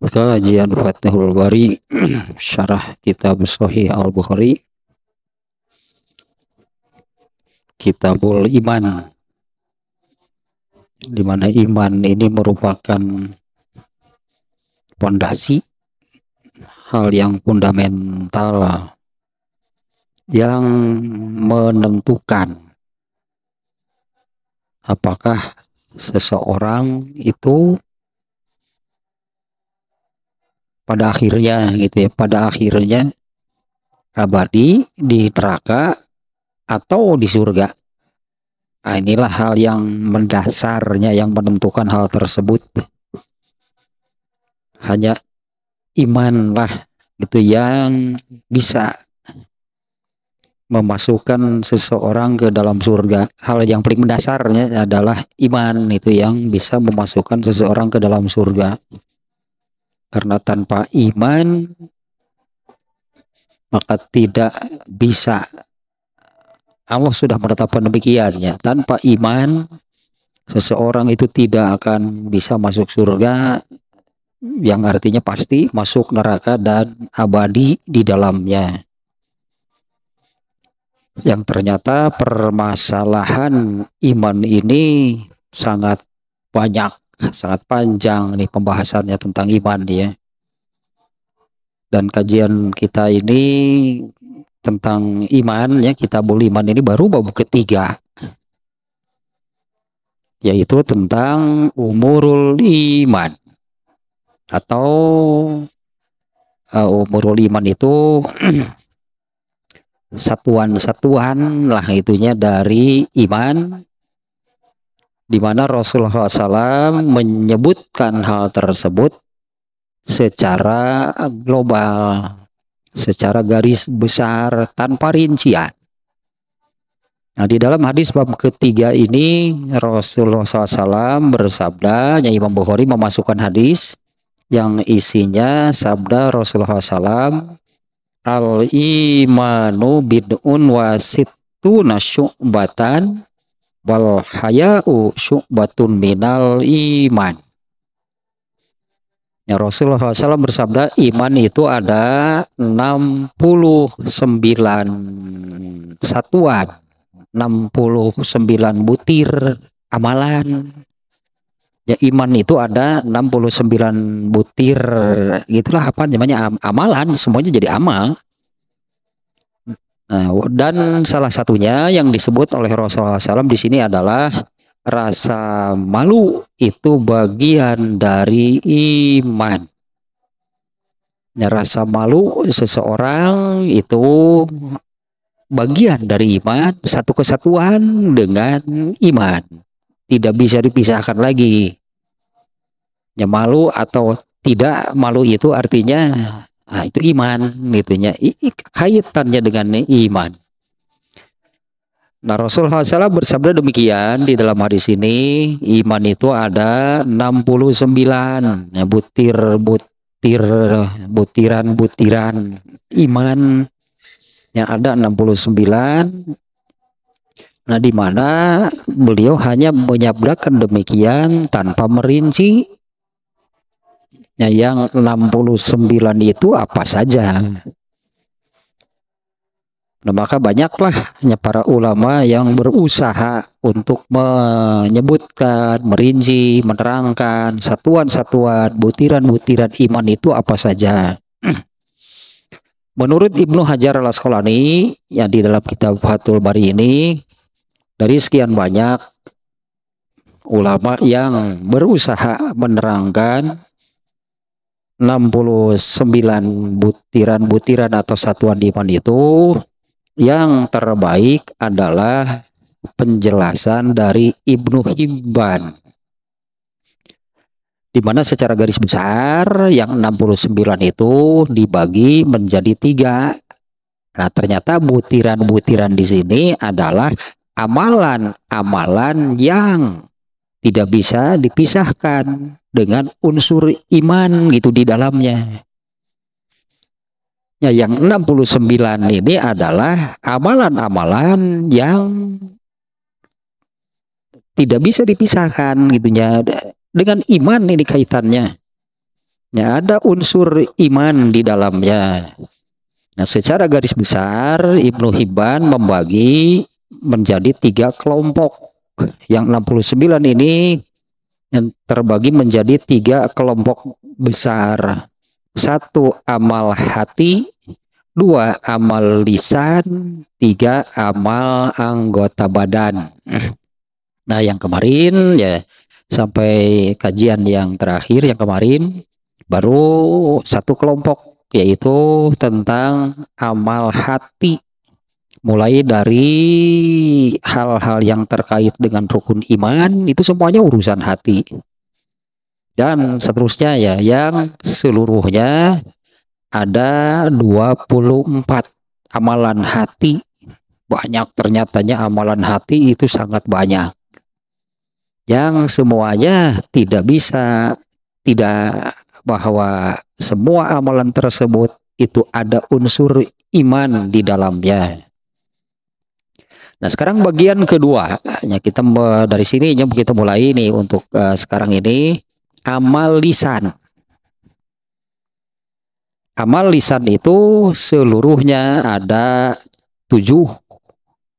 kajian Fathul Bari syarah kitab Sahih Al-Bukhari. Kitabul Iman. Di mana iman ini merupakan pondasi hal yang fundamental yang menentukan apakah seseorang itu pada akhirnya gitu ya pada akhirnya abadi di neraka atau di surga nah, inilah hal yang mendasarnya yang menentukan hal tersebut hanya imanlah gitu yang bisa memasukkan seseorang ke dalam surga. Hal yang paling mendasarnya adalah iman itu yang bisa memasukkan seseorang ke dalam surga. Karena tanpa iman maka tidak bisa Allah sudah menetapkan demikiannya. Tanpa iman seseorang itu tidak akan bisa masuk surga yang artinya pasti masuk neraka dan abadi di dalamnya. Yang ternyata permasalahan iman ini sangat banyak sangat panjang nih pembahasannya tentang iman ya. Dan kajian kita ini tentang iman ya, kita boleh iman ini baru bab ketiga. Yaitu tentang umurul iman. Atau uh, umurul iman itu satuan-satuan lah itunya dari iman di mana Rasulullah SAW menyebutkan hal tersebut secara global, secara garis besar tanpa rincian. Nah, di dalam hadis bab ketiga ini Rasulullah SAW bersabda, yang Imam Bukhari memasukkan hadis yang isinya sabda Rasulullah SAW, al imanu bid'un wasitu nasyu'batan wal haya'u syu'batun minal iman. Ya Rasulullah SAW bersabda iman itu ada 69 satuan, 69 butir amalan. Ya iman itu ada 69 butir gitulah apa namanya amalan semuanya jadi amal. Nah, dan salah satunya yang disebut oleh Rasulullah SAW di sini adalah rasa malu itu bagian dari iman. Ya, rasa malu seseorang itu bagian dari iman, satu kesatuan dengan iman. Tidak bisa dipisahkan lagi. Ya, malu atau tidak malu itu artinya Nah, itu iman. Itunya kaitannya dengan iman. Nah Rasulullah SAW bersabda demikian di dalam hadis ini. Iman itu ada 69 ya, butir butir butiran butiran. Iman yang ada 69 Nah di mana beliau hanya menyabdakan demikian tanpa merinci Ya, yang 69 itu apa saja. Nah, maka banyaklah para ulama yang berusaha untuk menyebutkan, merinci, menerangkan satuan-satuan, butiran-butiran iman itu apa saja. Menurut Ibnu Hajar al Asqalani yang di dalam kitab Fathul Bari ini dari sekian banyak ulama yang berusaha menerangkan 69 butiran-butiran atau satuan iman itu yang terbaik adalah penjelasan dari Ibnu Hibban di mana secara garis besar yang 69 itu dibagi menjadi tiga. Nah ternyata butiran-butiran di sini adalah amalan-amalan yang tidak bisa dipisahkan dengan unsur iman gitu di dalamnya. Ya, yang 69 ini adalah amalan-amalan yang tidak bisa dipisahkan gitu ya dengan iman ini kaitannya. Ya, ada unsur iman di dalamnya. Nah, secara garis besar Ibnu Hibban membagi menjadi tiga kelompok. Yang 69 ini yang terbagi menjadi tiga kelompok besar. Satu amal hati, dua amal lisan, tiga amal anggota badan. Nah, yang kemarin ya sampai kajian yang terakhir yang kemarin baru satu kelompok yaitu tentang amal hati mulai dari hal-hal yang terkait dengan rukun iman itu semuanya urusan hati. Dan seterusnya ya yang seluruhnya ada 24 amalan hati. Banyak ternyatanya amalan hati itu sangat banyak. Yang semuanya tidak bisa tidak bahwa semua amalan tersebut itu ada unsur iman di dalamnya. Nah sekarang bagian kedua, ya kita dari sini kita mulai ini untuk uh, sekarang ini amal lisan. Amal lisan itu seluruhnya ada tujuh.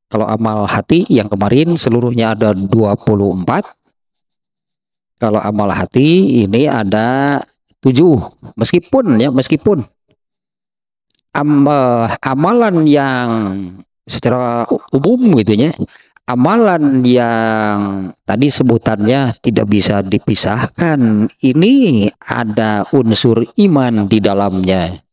Kalau amal hati yang kemarin seluruhnya ada 24. Kalau amal hati ini ada tujuh meskipun ya meskipun am, amalan yang secara umum gitu ya. Amalan yang tadi sebutannya tidak bisa dipisahkan. Ini ada unsur iman di dalamnya.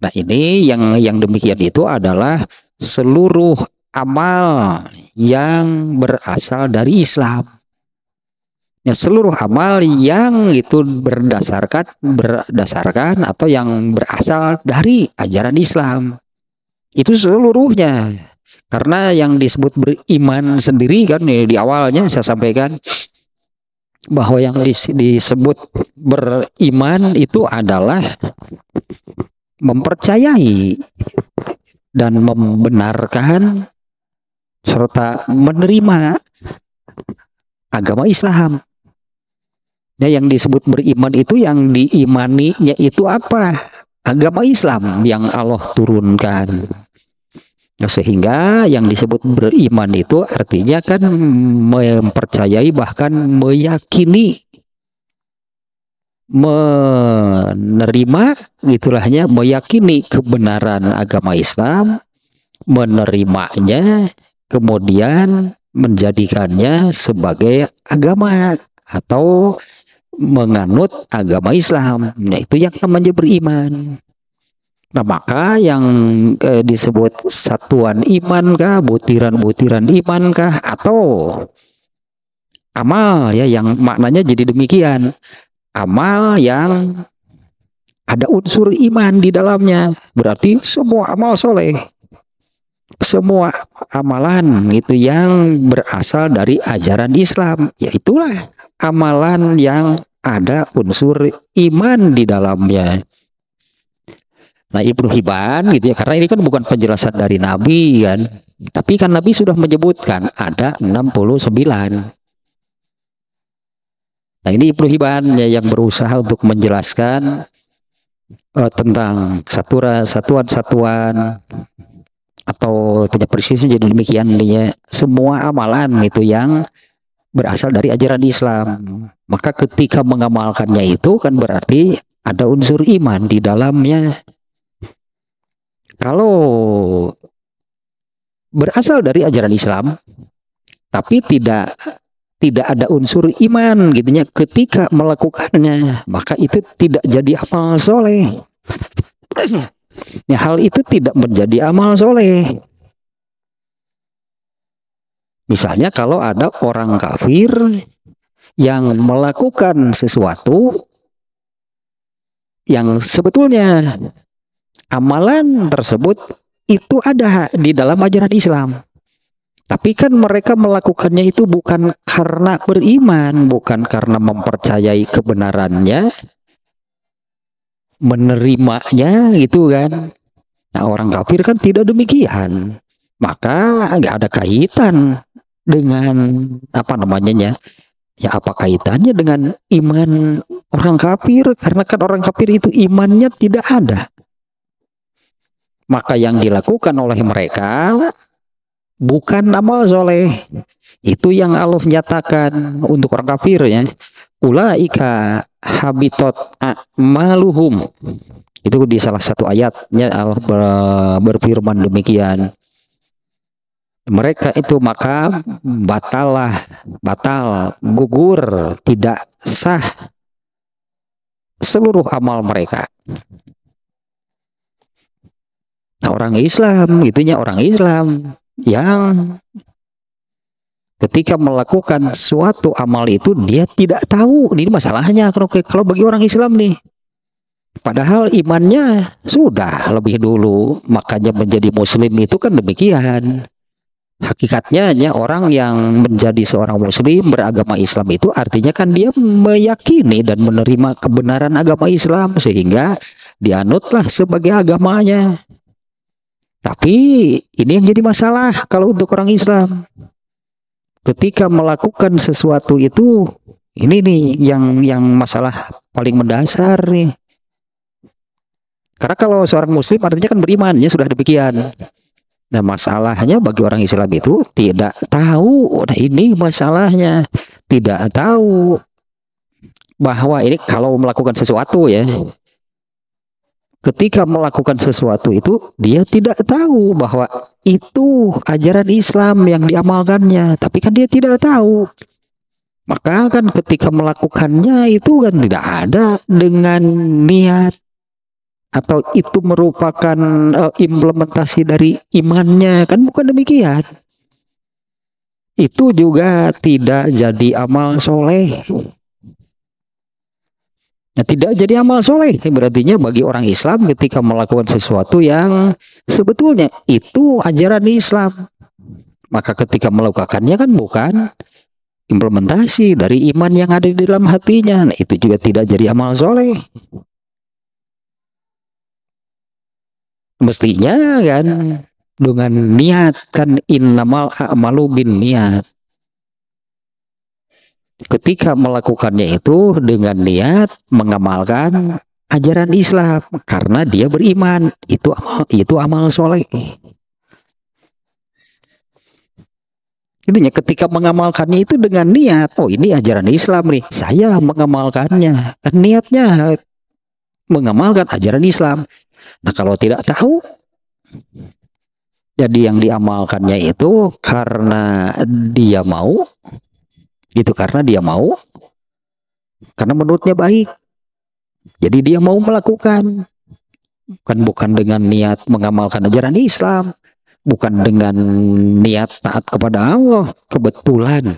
Nah ini yang yang demikian itu adalah seluruh amal yang berasal dari Islam. Ya seluruh amal yang itu berdasarkan berdasarkan atau yang berasal dari ajaran Islam itu seluruhnya karena yang disebut beriman sendiri kan di awalnya saya sampaikan bahwa yang disebut beriman itu adalah mempercayai dan membenarkan serta menerima agama Islam Ya, yang disebut beriman itu yang diimaninya itu apa? Agama Islam yang Allah turunkan. Sehingga yang disebut beriman itu artinya kan mempercayai bahkan meyakini menerima gitulahnya meyakini kebenaran agama Islam menerimanya kemudian menjadikannya sebagai agama atau menganut agama Islam. Nah, itu yang namanya beriman. Nah, maka yang eh, disebut satuan iman kah, butiran-butiran iman kah atau amal ya yang maknanya jadi demikian. Amal yang ada unsur iman di dalamnya. Berarti semua amal soleh. Semua amalan itu yang berasal dari ajaran Islam. Ya itulah amalan yang ada unsur iman di dalamnya. Nah Ibnu Hibban gitu ya karena ini kan bukan penjelasan dari Nabi kan tapi kan Nabi sudah menyebutkan ada 69 Nah ini Ibnu Hibban ya, yang berusaha untuk menjelaskan uh, tentang satuan-satuan atau punya persisnya jadi demikian dia semua amalan itu yang berasal dari ajaran Islam. Maka ketika mengamalkannya itu kan berarti ada unsur iman di dalamnya. Kalau berasal dari ajaran Islam tapi tidak tidak ada unsur iman gitunya ketika melakukannya maka itu tidak jadi amal soleh. Ya, hal itu tidak menjadi amal soleh. Misalnya kalau ada orang kafir yang melakukan sesuatu yang sebetulnya amalan tersebut itu ada di dalam ajaran Islam. Tapi kan mereka melakukannya itu bukan karena beriman, bukan karena mempercayai kebenarannya, menerimanya gitu kan. Nah orang kafir kan tidak demikian. Maka nggak ada kaitan dengan apa namanya ya Ya apa kaitannya dengan iman orang kafir? Karena kan orang kafir itu imannya tidak ada. Maka yang dilakukan oleh mereka bukan amal soleh. Itu yang Allah nyatakan untuk orang kafir ya. Ulaika habitat a'maluhum. Itu di salah satu ayatnya Allah berfirman demikian mereka itu maka batalah batal gugur tidak sah seluruh amal mereka nah, orang Islam itunya orang Islam yang ketika melakukan suatu amal itu dia tidak tahu ini masalahnya kalau kalau bagi orang Islam nih Padahal imannya sudah lebih dulu, makanya menjadi muslim itu kan demikian. Hakikatnya hanya orang yang menjadi seorang muslim beragama Islam itu artinya kan dia meyakini dan menerima kebenaran agama Islam sehingga dianutlah sebagai agamanya. Tapi ini yang jadi masalah kalau untuk orang Islam. Ketika melakukan sesuatu itu ini nih yang yang masalah paling mendasar nih. Karena kalau seorang muslim artinya kan beriman ya sudah demikian. Nah masalahnya bagi orang Islam itu tidak tahu. Nah ini masalahnya tidak tahu bahwa ini kalau melakukan sesuatu ya ketika melakukan sesuatu itu dia tidak tahu bahwa itu ajaran Islam yang diamalkannya. Tapi kan dia tidak tahu. Maka kan ketika melakukannya itu kan tidak ada dengan niat. Atau itu merupakan uh, implementasi dari imannya. Kan bukan demikian. Itu juga tidak jadi amal soleh Nah, tidak jadi amal soleh. Berarti bagi orang Islam ketika melakukan sesuatu yang sebetulnya itu ajaran Islam. Maka ketika melakukannya kan bukan implementasi dari iman yang ada di dalam hatinya. Nah, itu juga tidak jadi amal soleh. Mestinya kan dengan niat kan innamal a'malu bin niat ketika melakukannya itu dengan niat mengamalkan ajaran Islam karena dia beriman itu amal itu amal soleh. Intinya ketika mengamalkannya itu dengan niat oh ini ajaran Islam nih saya mengamalkannya kan niatnya mengamalkan ajaran Islam. Nah kalau tidak tahu, jadi yang diamalkannya itu karena dia mau, itu karena dia mau, karena menurutnya baik. Jadi dia mau melakukan, kan bukan dengan niat mengamalkan ajaran Islam, bukan dengan niat taat kepada Allah, kebetulan.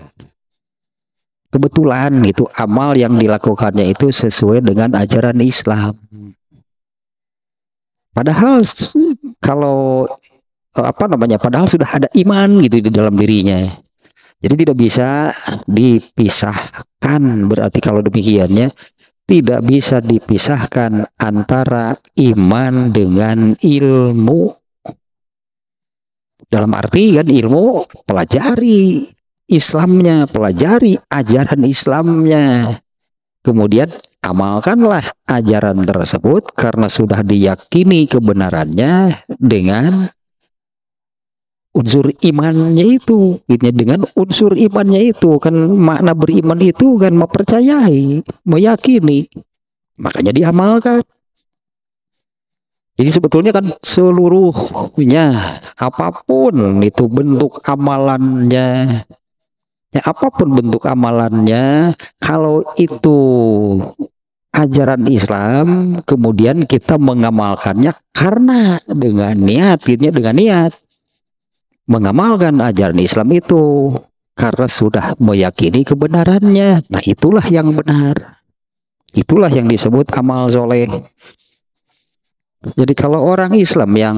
Kebetulan itu amal yang dilakukannya itu sesuai dengan ajaran Islam. Padahal kalau apa namanya? Padahal sudah ada iman gitu di dalam dirinya. Jadi tidak bisa dipisahkan berarti kalau demikiannya tidak bisa dipisahkan antara iman dengan ilmu. Dalam arti kan ilmu pelajari Islamnya, pelajari ajaran Islamnya. Kemudian amalkanlah ajaran tersebut karena sudah diyakini kebenarannya dengan unsur imannya itu. Gitu dengan unsur imannya itu kan makna beriman itu kan mempercayai meyakini. Makanya diamalkan. Jadi sebetulnya kan seluruhnya apa pun itu bentuk amalannya ya apa pun bentuk amalannya kalau itu ajaran Islam kemudian kita mengamalkannya karena dengan niat gitu dengan niat mengamalkan ajaran Islam itu karena sudah meyakini kebenarannya. Nah itulah yang benar. Itulah yang disebut amal soleh. Jadi kalau orang Islam yang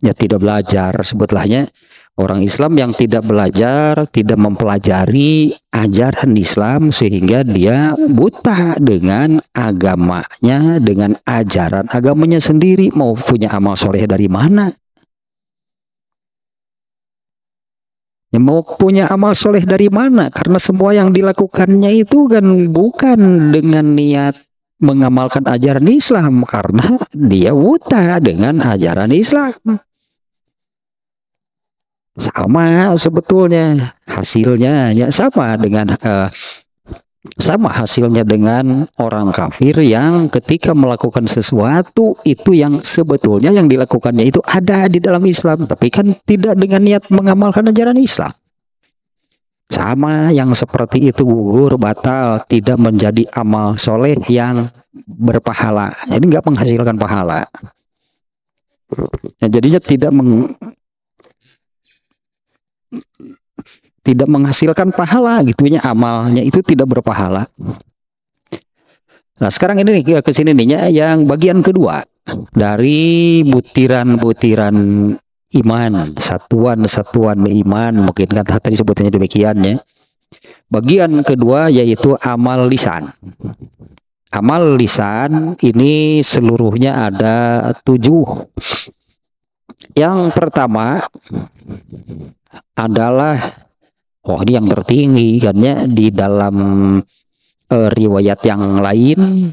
ya tidak belajar sebetulnya orang Islam yang tidak belajar, tidak mempelajari ajaran Islam sehingga dia buta dengan agamanya, dengan ajaran agamanya sendiri. Mau punya amal soleh dari mana? Ya, mau punya amal soleh dari mana? Karena semua yang dilakukannya itu kan bukan dengan niat mengamalkan ajaran Islam karena dia buta dengan ajaran Islam. Sama sebetulnya hasilnya ya sama dengan uh, sama hasilnya dengan orang kafir yang ketika melakukan sesuatu itu yang sebetulnya yang dilakukannya itu ada di dalam Islam. Tapi kan tidak dengan niat mengamalkan ajaran Islam. Sama yang seperti itu gugur batal tidak menjadi amal soleh yang berpahala. Jadi nggak menghasilkan pahala. Ya, jadinya tidak meng, tidak menghasilkan pahala gitu ya amalnya itu tidak berpahala. Nah sekarang ini nih ke sini nih yang bagian kedua dari butiran-butiran iman, satuan-satuan iman mungkin kan tadi sebutnya demikian ya. Bagian kedua yaitu amal lisan. Amal lisan ini seluruhnya ada tujuh. Yang pertama adalah Oh ini yang tertinggi ya di dalam uh, riwayat yang lain.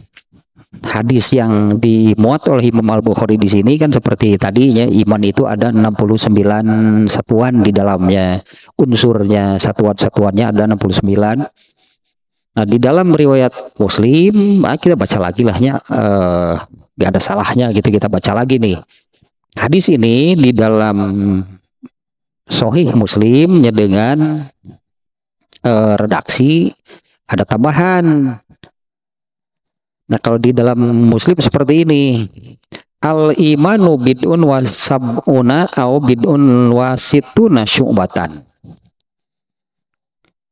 Hadis yang dimuat oleh Imam Al Bukhari di sini kan seperti tadinya iman itu ada 69 satuan di dalamnya. Unsurnya satuan-satuannya ada 69 Nah di dalam riwayat Muslim nah kita baca lagi lahnya uh, gak ada salahnya gitu kita baca lagi nih. Hadis ini di dalam Sohih Muslimnya dengan uh, redaksi ada tambahan. Nah kalau di dalam Muslim seperti ini al imanu bid'un wasabuna au bid'un wasituna syu'batan.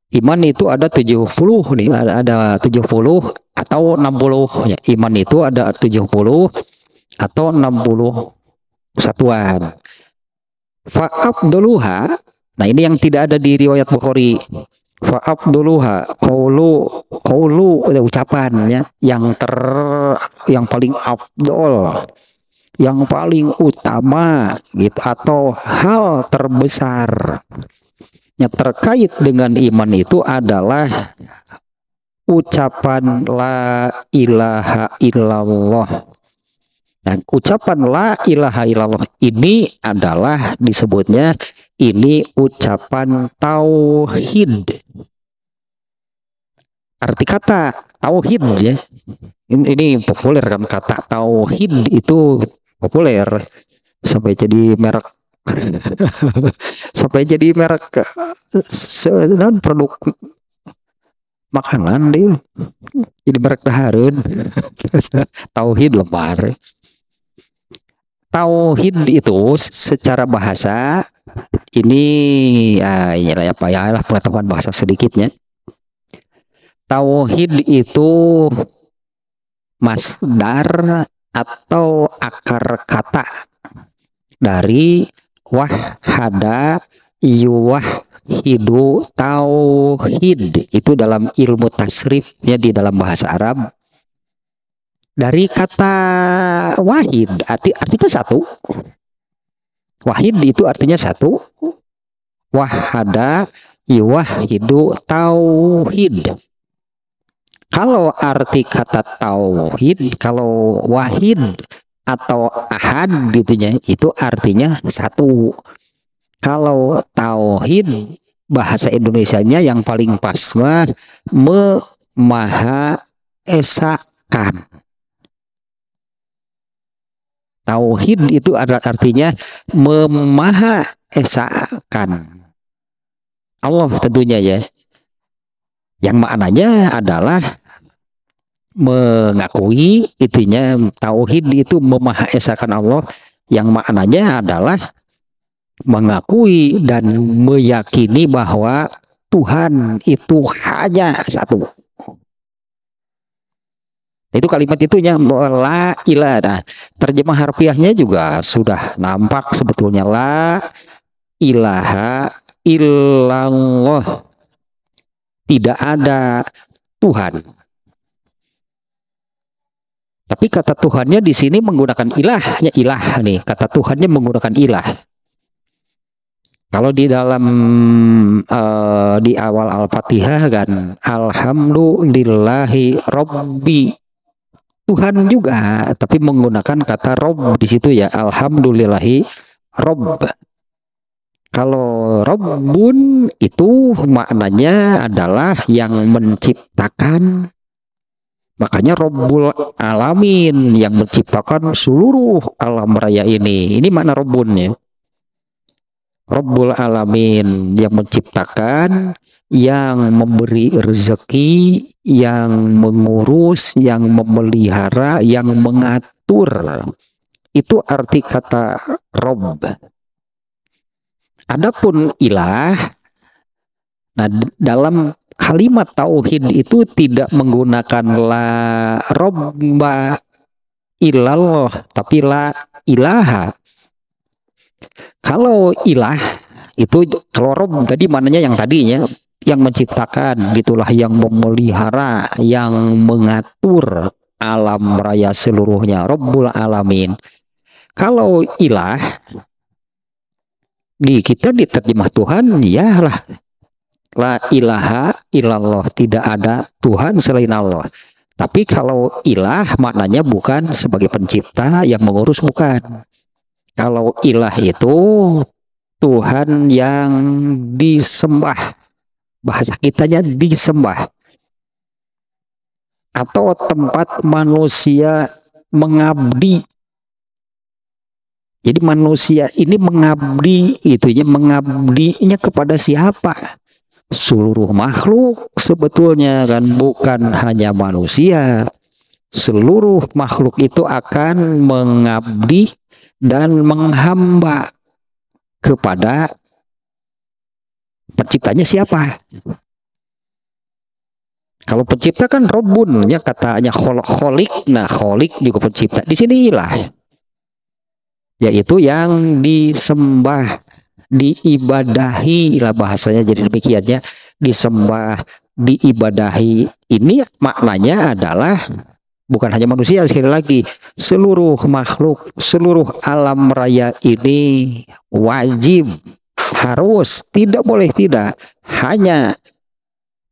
Iman itu ada 70 nih, ada, ada 70 atau 60 ya. Iman itu ada 70 atau 60 satuan. Fa'abduluha Nah ini yang tidak ada di riwayat Bukhari. Fa'abduluha kaulu kaulu ucapan ya yang ter yang paling abdol yang paling utama gitu atau hal terbesar. Yang terkait dengan iman itu adalah ucapan la ilaha illallah dan ucapan la ilaha illallah ini adalah disebutnya ini ucapan tauhid. Arti kata tauhid ya. Ini, ini populer kan kata tauhid itu populer sampai jadi merek sampai jadi merek dan produk makanan deh jadi merek daharun tauhid lembar tauhid itu secara bahasa ini ah, ya apa ya lah pengetahuan bahasa sedikitnya. Tauhid itu masdar atau akar kata dari wahada yuwahidu tauhid itu dalam ilmu tasrifnya di dalam bahasa Arab dari kata wahid arti artinya satu. Wahid itu artinya satu. Wahada yuwahidu tauhid. Kalau arti kata tauhid kalau wahid atau ahad gitunya itu artinya satu. Kalau tauhid bahasa Indonesia-nya yang paling pas mah memaha esakan Tauhid itu adalah artinya memaha esakan. Allah tentunya ya. Yang maknanya adalah mengakui itunya tauhid itu memaha esakan Allah yang maknanya adalah mengakui dan meyakini bahwa Tuhan itu hanya satu itu kalimat itunya la ilah. Nah, terjemah harfiahnya juga sudah nampak sebetulnya la ilaha illallah. Tidak ada Tuhan. Tapi kata Tuhannya di sini menggunakan ilahnya ilah nih. Kata Tuhannya menggunakan ilah. Kalau di dalam uh, di awal Al-Fatihah kan alhamdulillahi rabbi Tuhan juga tapi menggunakan kata rob di situ ya. Alhamdulillahi rob. Kalau robbun itu maknanya adalah yang menciptakan. Makanya robbul alamin yang menciptakan seluruh alam raya ini. Ini makna robbun ya Rabbul Alamin yang menciptakan, yang memberi rezeki, yang mengurus, yang memelihara, yang mengatur. Itu arti kata Rob. Adapun ilah, nah dalam kalimat tauhid itu tidak menggunakan la robba ilallah, tapi la ilaha kalau ilah itu kalau rob tadi mananya yang tadinya yang menciptakan gitulah yang memelihara yang mengatur alam raya seluruhnya Rabbul Alamin. Kalau ilah di kita diterjemah Tuhan ya lah la ilaha illallah tidak ada Tuhan selain Allah. Tapi kalau ilah maknanya bukan sebagai pencipta yang mengurus bukan kalau ilah itu Tuhan yang disembah. Bahasa kitanya disembah. Atau tempat manusia mengabdi. Jadi manusia ini mengabdi itunya mengabdinya kepada siapa? Seluruh makhluk sebetulnya kan bukan hanya manusia. Seluruh makhluk itu akan mengabdi dan menghamba kepada penciptanya siapa? Kalau pencipta kan robun ya katanya kholik, nah kholik juga pencipta. Di sinilah yaitu yang disembah, diibadahi lah bahasanya jadi demikiannya disembah, diibadahi. Ini maknanya adalah bukan hanya manusia sekali lagi seluruh makhluk seluruh alam raya ini wajib harus tidak boleh tidak hanya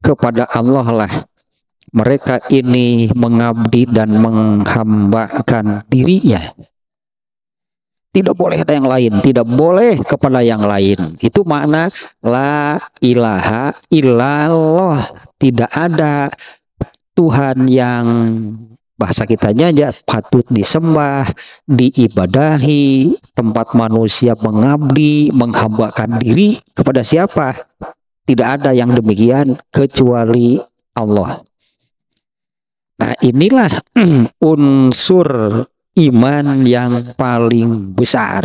kepada Allah lah. Mereka ini mengabdi dan menghambakan dirinya. Tidak boleh ada yang lain tidak boleh kepada yang lain. Itu makna la ilaha illallah. Tidak ada Tuhan yang bahasa kitanya aja patut disembah, diibadahi, tempat manusia mengabdi, menghambakan diri kepada siapa? Tidak ada yang demikian kecuali Allah. Nah, inilah unsur iman yang paling besar.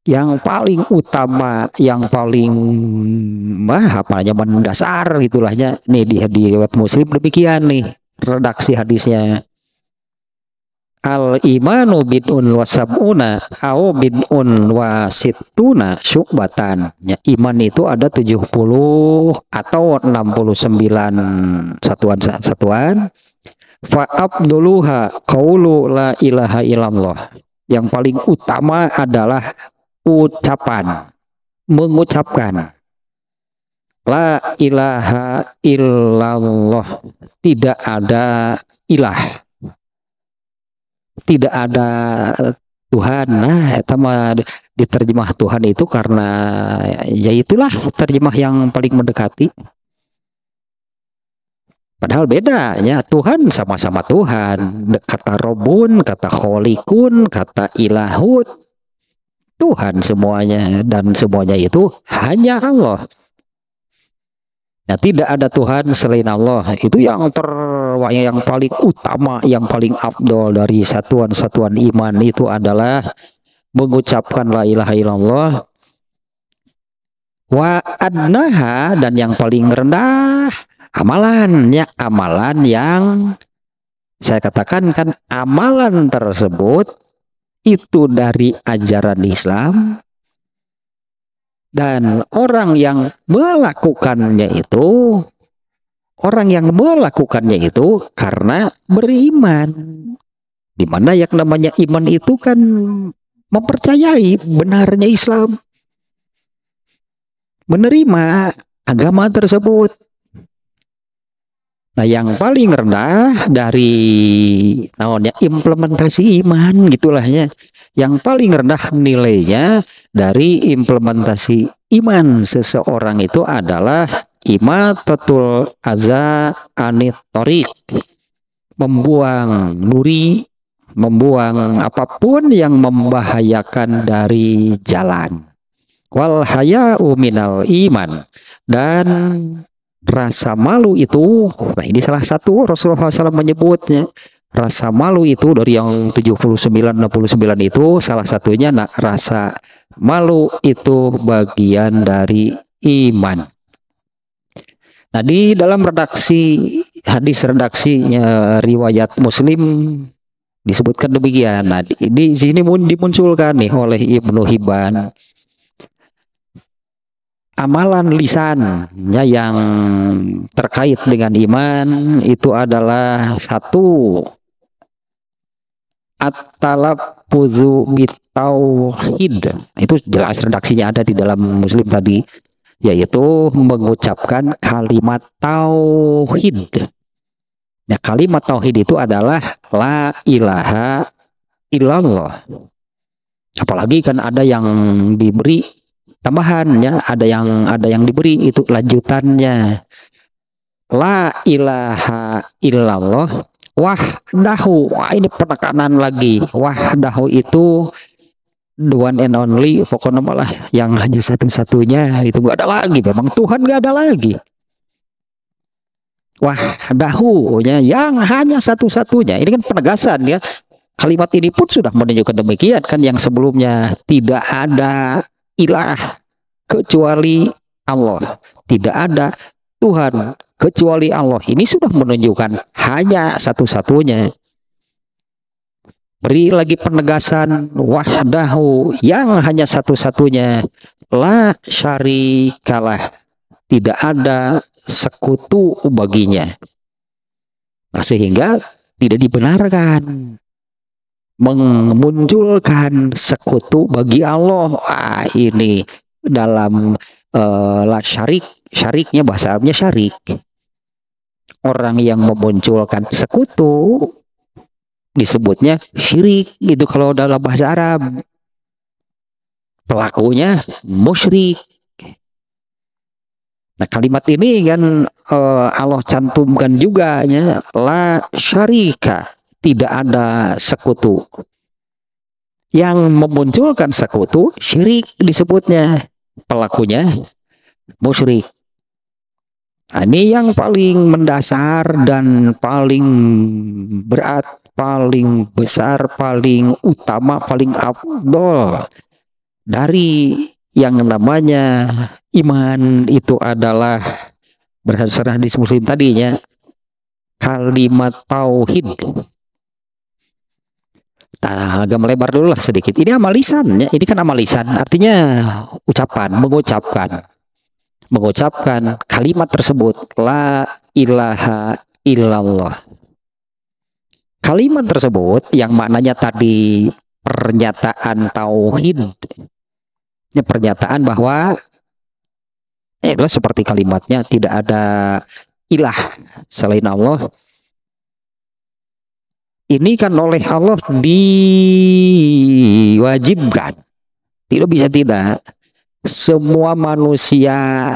Yang paling utama, yang paling mah apanya mendasar itulahnya nih di di muslim demikian nih redaksi hadisnya. Al imanu bid'un wa sab'una au bid'un wa situna syu'batan. Ya, iman itu ada 70 atau 69 satuan-satuan fa abduluha qaulu la ilaha illallah. Yang paling utama adalah ucapan mengucapkan La ilaha illallah. Tidak ada ilah. Tidak ada Tuhan. Nah, itu diterjemah Tuhan itu karena ya itulah terjemah yang paling mendekati. Padahal beda ya Tuhan sama-sama Tuhan. Kata Robun, kata Kholikun, kata Ilahud. Tuhan semuanya dan semuanya itu hanya Allah. Ya, tidak ada Tuhan selain Allah. Itu yang ter yang paling utama, yang paling abdol dari satuan-satuan iman itu adalah mengucapkan la ilaha illallah wa adnaha dan yang paling rendah amalannya amalan yang saya katakan kan amalan tersebut itu dari ajaran Islam dan orang yang melakukannya itu orang yang melakukannya itu karena beriman. Di mana yang namanya iman itu kan mempercayai benarnya Islam. menerima agama tersebut. Nah, yang paling rendah dari namanya implementasi iman gitulah ya. Yang paling rendah nilainya dari implementasi iman seseorang itu adalah imatatul aza anitorik membuang nuri membuang apa pun yang membahayakan dari jalan. Wal haya'u minal iman. Dan rasa malu itu nah ini salah satu Rasulullah SAW menyebutnya. Rasa malu itu dari yang 79 69 itu salah satunya nah, rasa malu itu bagian dari iman. Nah di dalam redaksi hadis redaksinya riwayat muslim disebutkan demikian. Nah di, di sini dimunculkan nih oleh Ibnu Hibban amalan lisannya yang terkait dengan iman itu adalah satu at-talaffuzu bitauhid. Itu jelas redaksinya ada di dalam Muslim tadi yaitu mengucapkan kalimat tauhid. Ya, kalimat tauhid itu adalah la ilaha illallah. Apalagi kan ada yang diberi tambahan ya ada yang ada yang diberi itu lanjutannya. La ilaha illallah wahdahu. Wah ini penekanan lagi. Wahdahu itu the one and only pokoknya malah yang hanya satu-satunya. Itu gak ada lagi memang Tuhan gak ada lagi. Wahdahu ya yang hanya satu-satunya. Ini kan penegasan ya. Kalimat ini pun sudah menunjukkan demikian kan yang sebelumnya. Tidak ada ilah kecuali Allah. Tidak ada Tuhan kecuali Allah. Ini sudah menunjukkan hanya satu-satunya. Beri lagi penegasan wahdahu yang hanya satu-satunya la syarikalah. Tidak ada sekutu baginya. Nah, sehingga tidak dibenarkan memunculkan sekutu bagi Allah. Ah, ini dalam uh, la syarik, syariknya bahasa Arabnya syarik. Orang yang memunculkan sekutu disebutnya syirik gitu kalau dalam bahasa Arab. Pelakunya musyrik. Nah kalimat ini kan uh, Allah cantumkan juga ya la syarika tidak ada sekutu. Yang memunculkan sekutu syirik disebutnya pelakunya musyrik. Nah, ini yang paling mendasar dan paling berat, paling besar, paling utama, paling afdol dari yang namanya iman itu adalah berdasarkan hadis muslim tadinya kalimat tauhid agak melebar dulu lah sedikit. Ini amal lisan ya. Ini kan amal lisan, artinya ucapan, mengucapkan. Mengucapkan kalimat tersebut la ilaha illallah. Kalimat tersebut yang maknanya tadi pernyataan tauhid. Ini pernyataan bahwa eh, seperti kalimatnya tidak ada ilah selain Allah ini kan oleh Allah diwajibkan. Tidak bisa tidak. Semua manusia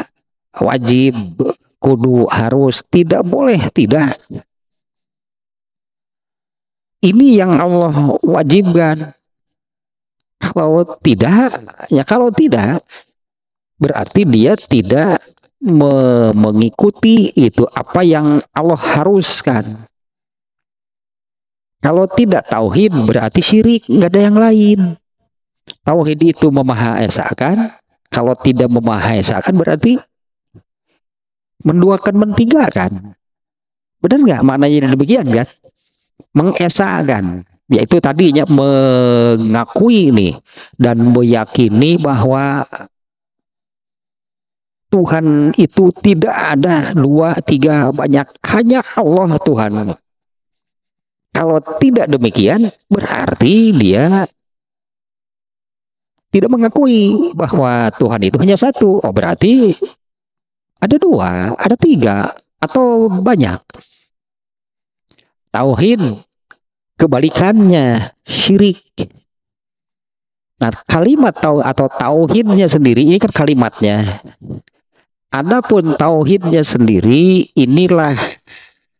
wajib, kudu, harus, tidak boleh, tidak. Ini yang Allah wajibkan. Kalau tidak, ya kalau tidak, berarti dia tidak mengikuti itu apa yang Allah haruskan. Kalau tidak tauhid berarti syirik, nggak ada yang lain. Tauhid itu memahaesakan, kalau tidak memahaesakan berarti menduakan mentigakan. Benar nggak maknanya demikian kan? Mengesakan, yaitu tadinya mengakui nih dan meyakini bahwa Tuhan itu tidak ada dua, tiga, banyak. Hanya Allah Tuhan. Kalau tidak demikian, berarti dia tidak mengakui bahwa Tuhan itu hanya satu. Oh berarti ada dua, ada tiga, atau banyak. Tauhid kebalikannya syirik. Nah, kalimat tau atau tauhidnya sendiri ini kan kalimatnya. Adapun tauhidnya sendiri inilah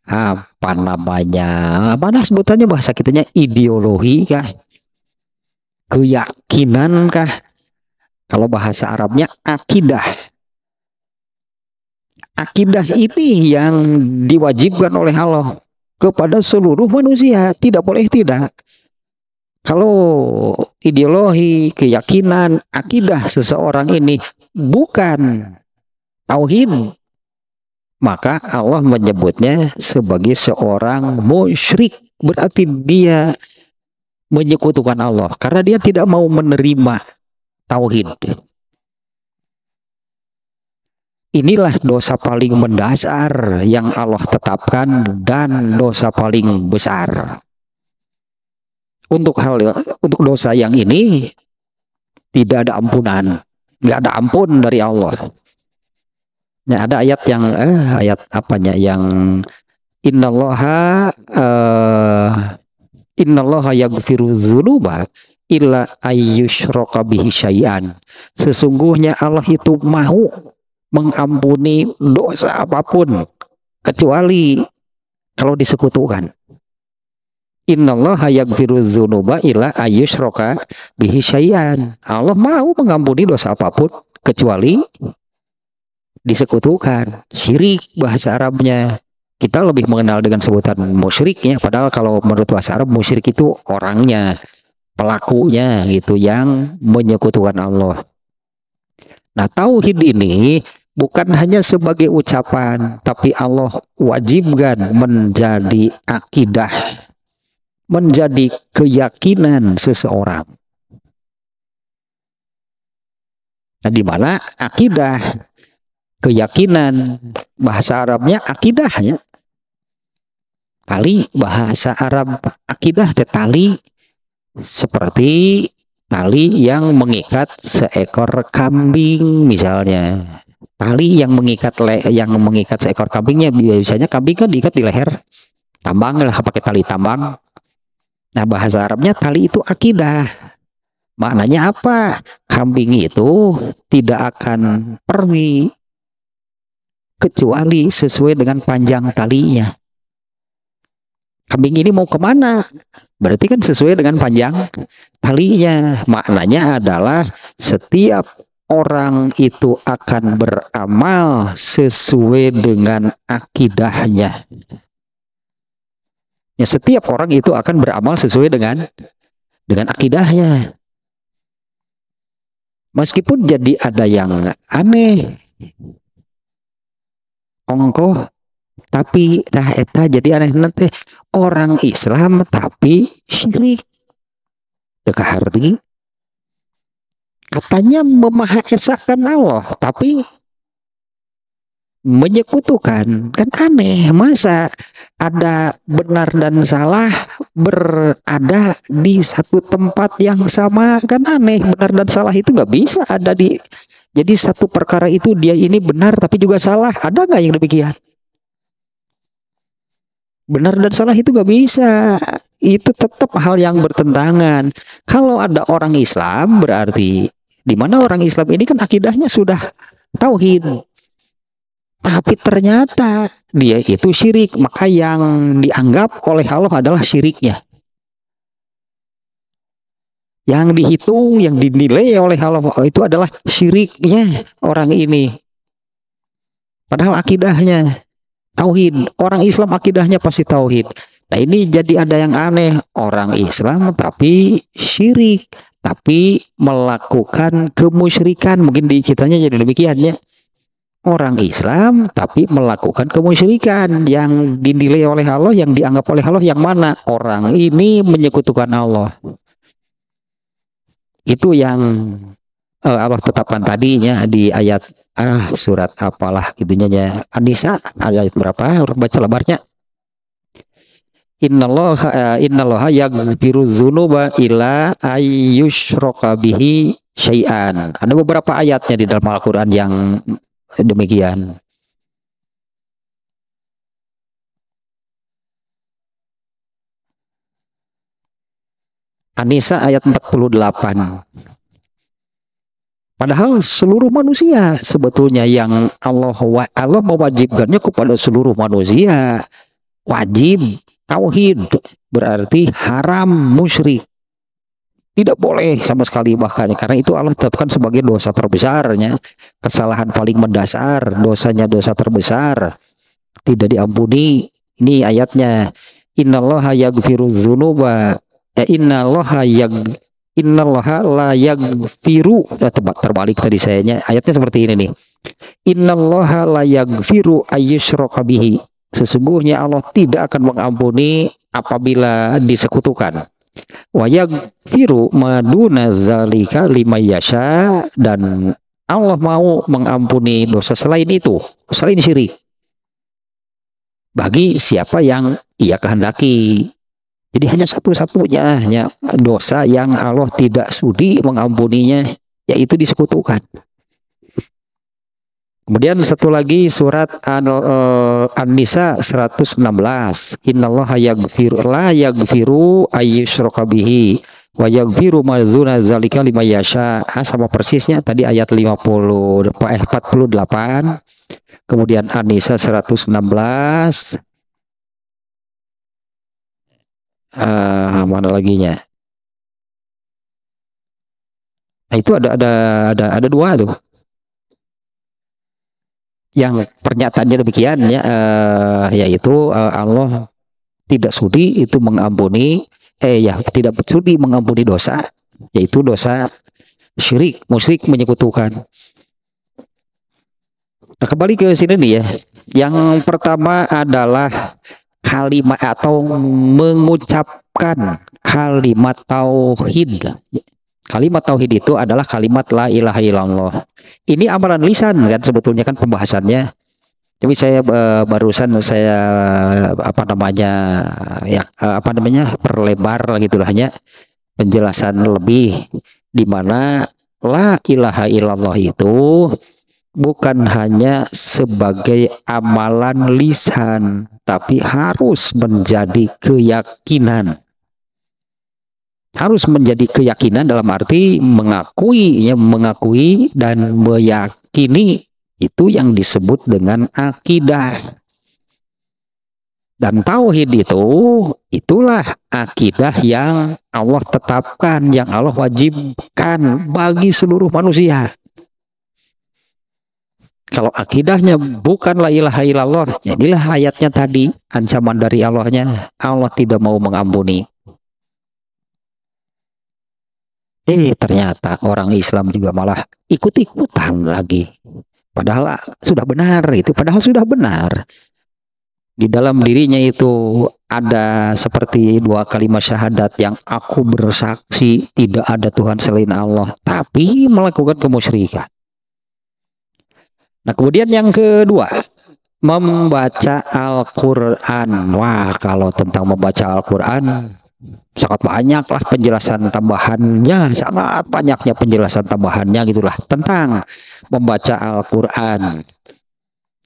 apa namanya? Mana sebutannya bahasa kitanya ideologi kah? Keyakinan kah? Kalau bahasa Arabnya akidah. Akidah ini yang diwajibkan oleh Allah kepada seluruh manusia, tidak boleh tidak. Kalau ideologi, keyakinan, akidah seseorang ini bukan tauhid, maka Allah menyebutnya sebagai seorang musyrik. Berarti dia menyekutukan Allah karena dia tidak mau menerima tauhid. Inilah dosa paling mendasar yang Allah tetapkan dan dosa paling besar. Untuk hal untuk dosa yang ini tidak ada ampunan, nggak ada ampun dari Allah. Ya, ada ayat yang eh, ayat apanya yang innallaha uh, innallaha yaghfiru dzunuba illa ayyushraka bihi syai'an. Sesungguhnya Allah itu mau mengampuni dosa apa pun kecuali kalau disekutukan. Innallaha yaghfiru dzunuba illa ayyushraka bihi syai'an. Allah mau mengampuni dosa apa pun kecuali disekutukan. Syirik bahasa Arabnya. Kita lebih mengenal dengan sebutan musyriknya padahal kalau menurut bahasa Arab musyrik itu orangnya, pelakunya gitu yang menyekutukan Allah. Nah, tauhid ini bukan hanya sebagai ucapan, tapi Allah wajibkan menjadi akidah, menjadi keyakinan seseorang. Nah, di mana akidah, keyakinan, bahasa Arabnya akidahnya. Tali bahasa Arab akidah tali. Seperti tali yang mengikat seekor kambing misalnya. Tali yang mengikat le yang mengikat seekor kambingnya biasanya kambing kan diikat di leher. Tambang lah pakai tali tambang. Nah bahasa Arabnya tali itu akidah. Maknanya apa? Kambing itu tidak akan pergi kecuali sesuai dengan panjang talinya kambing ini mau ke mana berarti kan sesuai dengan panjang talinya maknanya adalah setiap orang itu akan beramal sesuai dengan akidahnya. Ya, setiap orang itu akan beramal sesuai dengan dengan akidahnya. Meskipun jadi ada yang aneh, ongkoh, tapi tah eta jadi aneh nanti orang Islam tapi syirik. Teka arti katanya memahaesakan Allah tapi menyekutukan. Kan aneh masa ada benar dan salah berada di satu tempat yang sama? Kan aneh benar dan salah itu nggak bisa ada di jadi satu perkara itu dia ini benar tapi juga salah. Ada nggak yang demikian? Benar dan salah itu nggak bisa. Itu tetap hal yang bertentangan. Kalau ada orang Islam berarti di mana orang Islam ini kan akidahnya sudah tauhid. Tapi ternyata dia itu syirik, maka yang dianggap oleh Allah adalah syiriknya. Yang dihitung, yang dinilai oleh Allah itu adalah syiriknya orang ini. Padahal akidahnya tauhid. Orang Islam akidahnya pasti tauhid. Nah ini jadi ada yang aneh. Orang Islam tapi syirik tapi melakukan kemusyrikan mungkin di ceritanya jadi demikian ya orang Islam tapi melakukan kemusyrikan yang dinilai oleh Allah yang dianggap oleh Allah yang mana orang ini menyekutukan Allah itu yang uh, Allah tetapkan tadinya di ayat ah surat apalah gitunya ya Anisa ayat berapa baca lebarnya innallaha uh, innallaha yaghfiru dzunuba ila ayyushraka bihi syai'an. Ada beberapa ayatnya di dalam Al-Qur'an yang demikian. Anisa ayat 48. Padahal seluruh manusia sebetulnya yang Allah Allah mewajibkannya kepada seluruh manusia. Wajib tauhid berarti haram musyrik. Tidak boleh sama sekali bahkan karena itu Allah tetapkan sebagai dosa terbesarnya, kesalahan paling mendasar, dosanya dosa terbesar. Tidak diampuni. Ini ayatnya Innallaha yaghfiru dzunuba ya innallaha yag innallaha la yaghfiru eh, terbalik tadi sayanya ayatnya seperti ini nih. Innallaha la yaghfiru ayyushraka bihi. Sesungguhnya Allah tidak akan mengampuni apabila disekutukan. Wa yaghfiru maduna zalika lima yasha. Dan Allah mau mengampuni dosa selain itu selain syirik. Bagi siapa yang ia kehendaki jadi hanya satu-satunya hanya dosa yang Allah tidak sudi mengampuninya yaitu disekutukan. Kemudian satu lagi surat eh, An-Nisa 116. Innallaha yaghfiru la yaghfiru ayyushraka bihi wa yaghfiru ma dzuna zalika lima yasha. Ah, sama persisnya tadi ayat 50 eh 48. Kemudian An-Nisa 116 uh, mana laginya. Nah itu ada ada ada ada dua tuh. Yang pernyataannya demikian ya uh, yaitu uh, Allah tidak sudi itu mengampuni eh ya tidak sudi mengampuni dosa yaitu dosa syirik musyrik menyekutukan nah kembali ke sini nih ya. Yang pertama adalah kalimat atau mengucapkan kalimat tauhid. Kalimat tauhid itu adalah kalimat la ilaha illallah. Ini amalan lisan kan sebetulnya kan pembahasannya. Tapi saya e, barusan saya apa namanya ya apa namanya perlebar gitulah hanya penjelasan lebih di mana la ilaha illallah itu bukan hanya sebagai amalan lisan, tapi harus menjadi keyakinan. Harus menjadi keyakinan dalam arti mengakui, ya, mengakui dan meyakini itu yang disebut dengan akidah. Dan tauhid itu itulah akidah yang Allah tetapkan, yang Allah wajibkan bagi seluruh manusia. Kalau akidahnya bukan la ilaha illallah, jadilah ayatnya tadi ancaman dari Allahnya. Allah tidak mau mengampuni. Eh ternyata orang Islam juga malah ikut-ikutan lagi. Padahal sudah benar itu, padahal sudah benar. Di dalam dirinya itu ada seperti dua kalimat syahadat yang aku bersaksi tidak ada Tuhan selain Allah, tapi melakukan kemusyrikan. Nah, kemudian yang kedua, membaca Al-Qur'an. Wah, kalau tentang membaca Al-Qur'an sangat banyak lah penjelasan tambahannya, sangat banyaknya penjelasan tambahannya gitulah tentang membaca Al-Qur'an.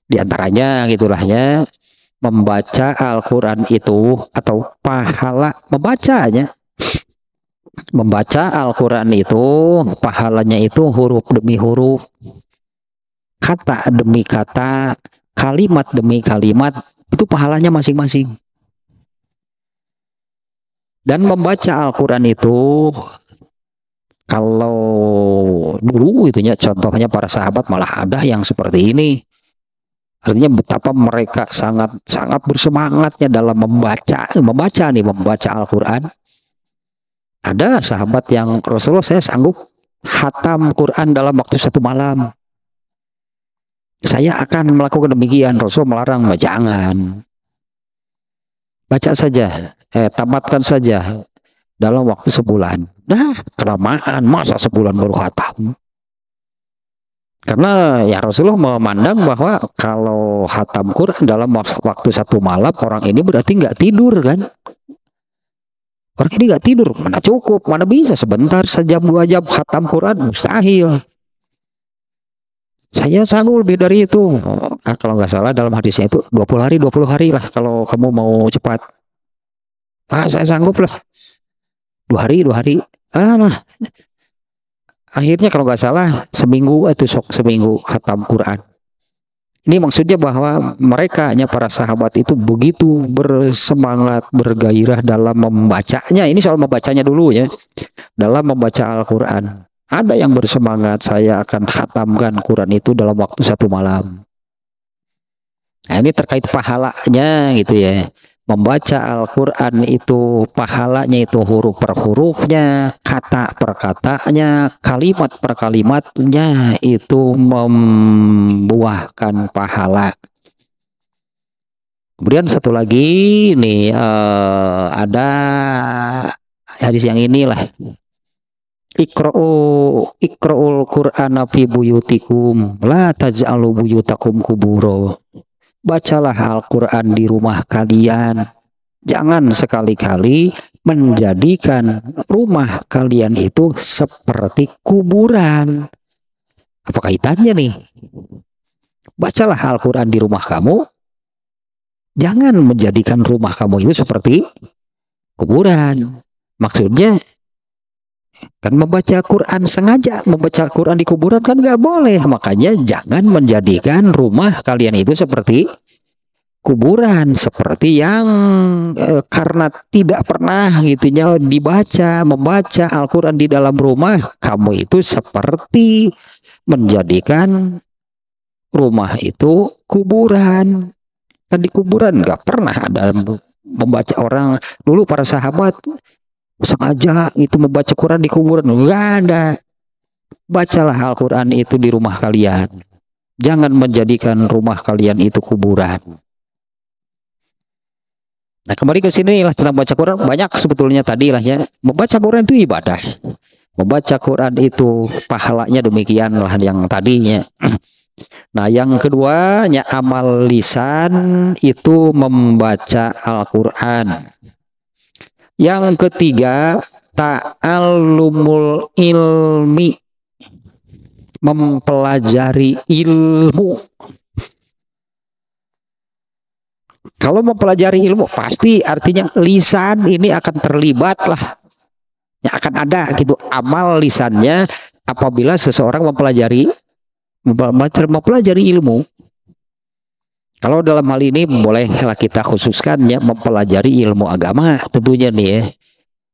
Di antaranya gitulah ya, membaca Al-Qur'an itu atau pahala membacanya membaca Al-Quran itu pahalanya itu huruf demi huruf kata demi kata, kalimat demi kalimat, itu pahalanya masing-masing. Dan membaca Al-Quran itu, kalau dulu itunya contohnya para sahabat malah ada yang seperti ini. Artinya betapa mereka sangat sangat bersemangatnya dalam membaca, membaca nih, membaca Al-Quran. Ada sahabat yang Rasulullah saya sanggup hatam Quran dalam waktu satu malam saya akan melakukan demikian. Rasul melarang, jangan. Baca saja, eh, tamatkan saja dalam waktu sebulan. Nah, kelamaan, masa sebulan baru khatam. Karena ya Rasulullah memandang bahwa kalau hatam Quran dalam waktu satu malam orang ini berarti nggak tidur kan? Orang ini nggak tidur, mana cukup, mana bisa sebentar sejam dua jam hatam Quran mustahil. Saya sanggup lebih dari itu. Nah, kalau nggak salah dalam hadisnya itu 20 hari 20 hari lah kalau kamu mau cepat. Ah saya sanggup lah. Dua hari dua hari. Ah lah akhirnya kalau nggak salah seminggu itu sok seminggu hatam Quran ini maksudnya bahwa mereka hanya para sahabat itu begitu bersemangat bergairah dalam membacanya ini soal membacanya dulu ya dalam membaca Al-Quran ada yang bersemangat saya akan hatamkan Quran itu dalam waktu satu malam nah ini terkait pahalanya gitu ya membaca Al-Quran itu pahalanya itu huruf per hurufnya, kata per katanya, kalimat per kalimatnya itu membuahkan pahala. Kemudian satu lagi nih uh, ada hadis yang inilah. Ikra'u ikra'ul Qur'ana fi buyutikum la taj'alu buyutakum kuburo bacalah Al-Quran di rumah kalian. Jangan sekali-kali menjadikan rumah kalian itu seperti kuburan. Apa kaitannya nih? Bacalah Al-Quran di rumah kamu. Jangan menjadikan rumah kamu itu seperti kuburan. Maksudnya kan membaca Quran sengaja membaca Quran di kuburan kan nggak boleh. Makanya jangan menjadikan rumah kalian itu seperti kuburan seperti yang e, karena tidak pernah gitunya dibaca membaca Al-Quran di dalam rumah kamu itu seperti menjadikan rumah itu kuburan. Kan di kuburan nggak pernah ada membaca orang. Dulu para sahabat sengaja itu membaca Quran di kuburan. Enggak ada. Bacalah Al-Quran itu di rumah kalian. Jangan menjadikan rumah kalian itu kuburan. Nah kembali ke sini lah tentang baca Quran. Banyak sebetulnya tadi lah ya. Membaca Quran itu ibadah. Membaca Quran itu pahalanya demikian lah yang tadinya. Nah, yang keduanya amal lisan itu membaca Al-Qur'an. Yang ketiga, ta'allumul ilmi. Mempelajari ilmu. Kalau mempelajari ilmu, pasti artinya lisan ini akan terlibat lah. Ya akan ada gitu amal lisannya apabila seseorang mempelajari mempelajari ilmu kalau dalam hal ini bolehlah kita khususkan ya mempelajari ilmu agama tentunya nih ya.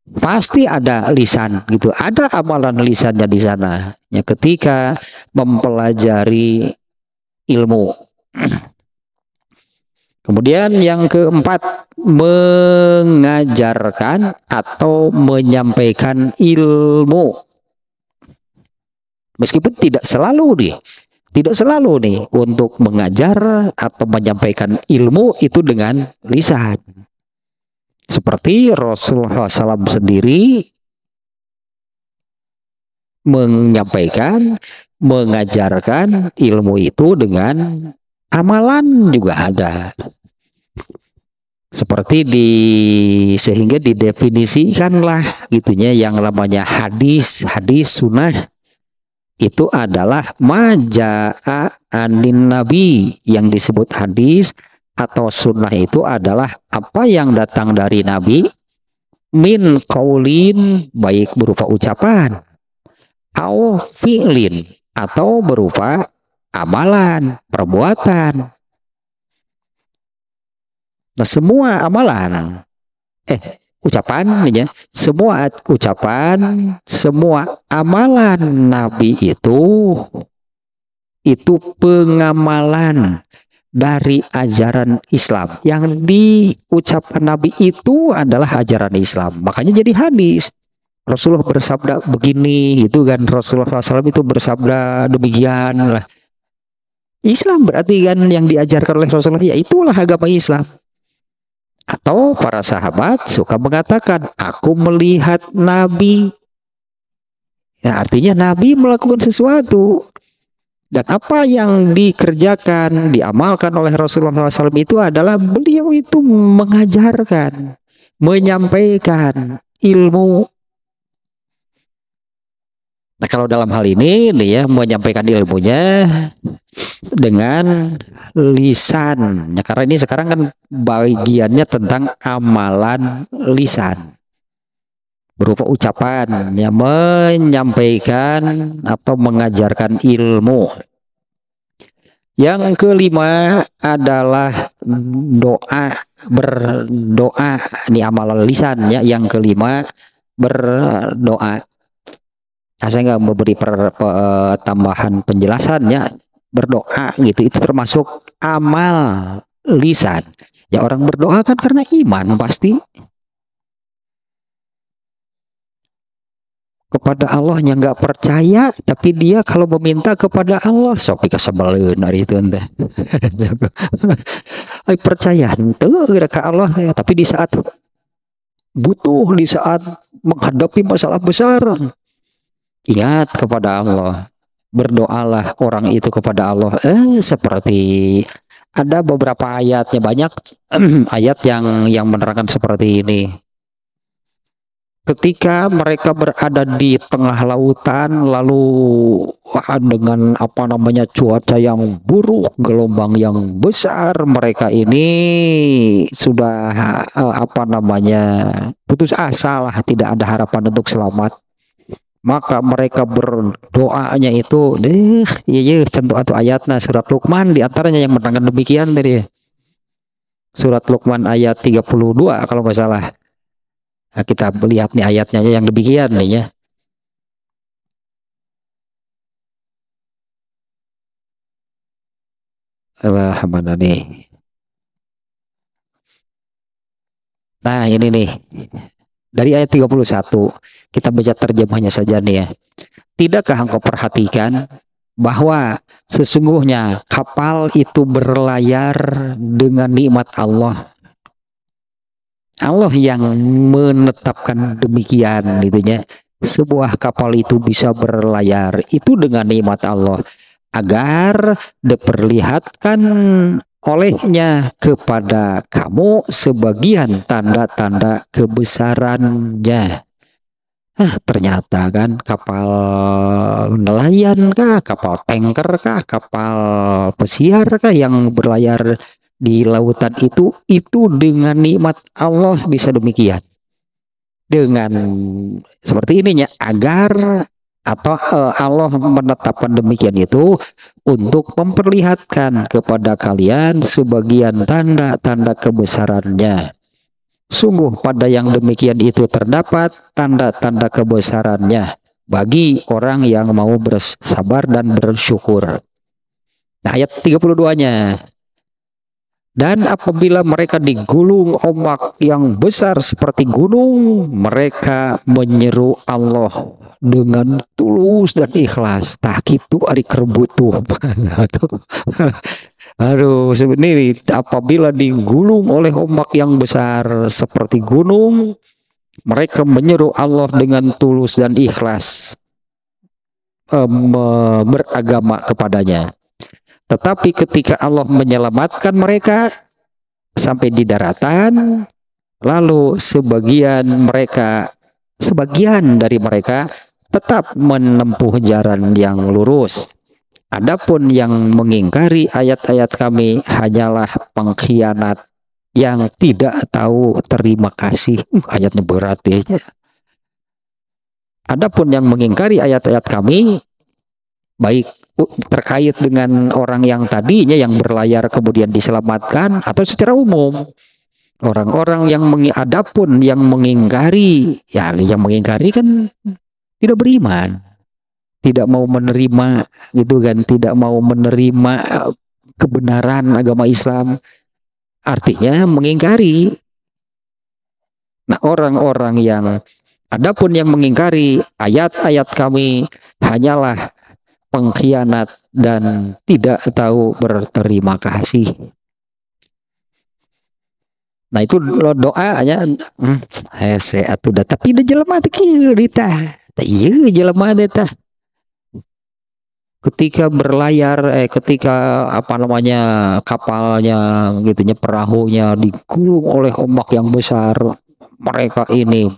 Pasti ada lisan gitu, ada amalan lisannya di sana. Ya ketika mempelajari ilmu. Kemudian yang keempat mengajarkan atau menyampaikan ilmu. Meskipun tidak selalu nih tidak selalu nih untuk mengajar atau menyampaikan ilmu itu dengan lisan. Seperti Rasulullah SAW sendiri menyampaikan, mengajarkan ilmu itu dengan amalan juga ada. Seperti di sehingga didefinisikanlah gitunya yang namanya hadis, hadis sunnah itu adalah maja'a anin nabi. Yang disebut hadis atau sunnah itu adalah apa yang datang dari nabi. Min kaulin baik berupa ucapan. Au fi'lin atau berupa amalan perbuatan. Nah semua amalan. Eh ucapan ya semua ucapan semua amalan nabi itu itu pengamalan dari ajaran Islam. Yang diucapkan nabi itu adalah ajaran Islam. Makanya jadi hadis. Rasulullah bersabda begini itu kan. Rasulullah SAW itu bersabda demikian lah. Islam berarti kan yang diajarkan oleh Rasulullah ya itulah agama Islam atau para sahabat suka mengatakan, aku melihat Nabi. Ya, artinya Nabi melakukan sesuatu. Dan apa yang dikerjakan, diamalkan oleh Rasulullah SAW itu adalah beliau itu mengajarkan, menyampaikan ilmu. Nah kalau dalam hal ini dia menyampaikan ilmunya dengan lisan. Ya, karena ini sekarang kan bagiannya tentang amalan lisan berupa ucapan yang menyampaikan atau mengajarkan ilmu. Yang kelima adalah doa berdoa ini amalan lisan ya. Yang kelima berdoa. Nah, saya nggak memberi per, per, tambahan penjelasannya berdoa gitu itu termasuk amal lisan. Ya orang berdoa kan karena iman pasti. Kepada Allah yang nggak percaya tapi dia kalau meminta kepada Allah sopi kesebelin hari itu ente. Ay percaya ente ke Allah ya. Tapi di saat butuh di saat menghadapi masalah besar ingat kepada Allah. Berdoalah orang itu kepada Allah. Eh seperti ada beberapa ayatnya banyak ayat yang yang menerangkan seperti ini. Ketika mereka berada di tengah lautan lalu dengan apa namanya cuaca yang buruk gelombang yang besar mereka ini sudah eh, apa namanya putus asa lah tidak ada harapan untuk selamat maka mereka berdoanya itu deh iya iya contoh atau ayatnya surat Luqman di antaranya yang menerangkan demikian tadi surat Luqman ayat 32 kalau nggak salah Nah, kita lihat nih ayatnya yang demikian nih ya. Allah mana nih? Nah, ini nih. Dari ayat 31 kita baca terjemahnya saja nih ya. Tidakkah engkau perhatikan bahwa sesungguhnya kapal itu berlayar dengan nikmat Allah? Allah yang menetapkan demikian itunya sebuah kapal itu bisa berlayar itu dengan nikmat Allah. Agar diperlihatkan olehnya kepada kamu sebagian tanda-tanda kebesarannya. Ah, ternyata kan kapal nelayan kah, kapal tanker kah, kapal pesiar kah yang berlayar di lautan itu itu dengan nikmat Allah bisa demikian dengan seperti ininya agar atau uh, Allah menetapkan demikian itu untuk memperlihatkan kepada kalian sebagian tanda-tanda kebesarannya. Sungguh pada yang demikian itu terdapat tanda-tanda kebesarannya bagi orang yang mau bersabar dan bersyukur. Nah, ayat 32-nya dan apabila mereka digulung ombak yang besar seperti gunung, mereka menyeru Allah dengan tulus dan ikhlas. Tak itu hari kerbutu. Aduh, sebenarnya apabila digulung oleh ombak yang besar seperti gunung, mereka menyeru Allah dengan tulus dan ikhlas um, beragama kepadanya. Tetapi ketika Allah menyelamatkan mereka sampai di daratan, lalu sebagian mereka, sebagian dari mereka tetap menempuh jalan yang lurus. Adapun yang mengingkari ayat-ayat kami hanyalah pengkhianat yang tidak tahu terima kasih. Uh, ayatnya berat ya. Adapun yang mengingkari ayat-ayat kami baik terkait dengan orang yang tadinya yang berlayar kemudian diselamatkan atau secara umum. Orang-orang yang adapun yang mengingkari ya yang mengingkari kan tidak beriman. Tidak mau menerima gitu kan tidak mau menerima eh, kebenaran agama Islam. Artinya mengingkari. Nah orang-orang yang adapun yang mengingkari ayat-ayat kami hanyalah pengkhianat dan tidak tahu berterima kasih. Nah itu doanya hmm, hese atuh dah tapi udah jelema teh kieu dita. Teh ieu jelema teh ketika berlayar eh ketika apa namanya kapalnya gitunya perahunya digulung oleh ombak yang besar mereka ini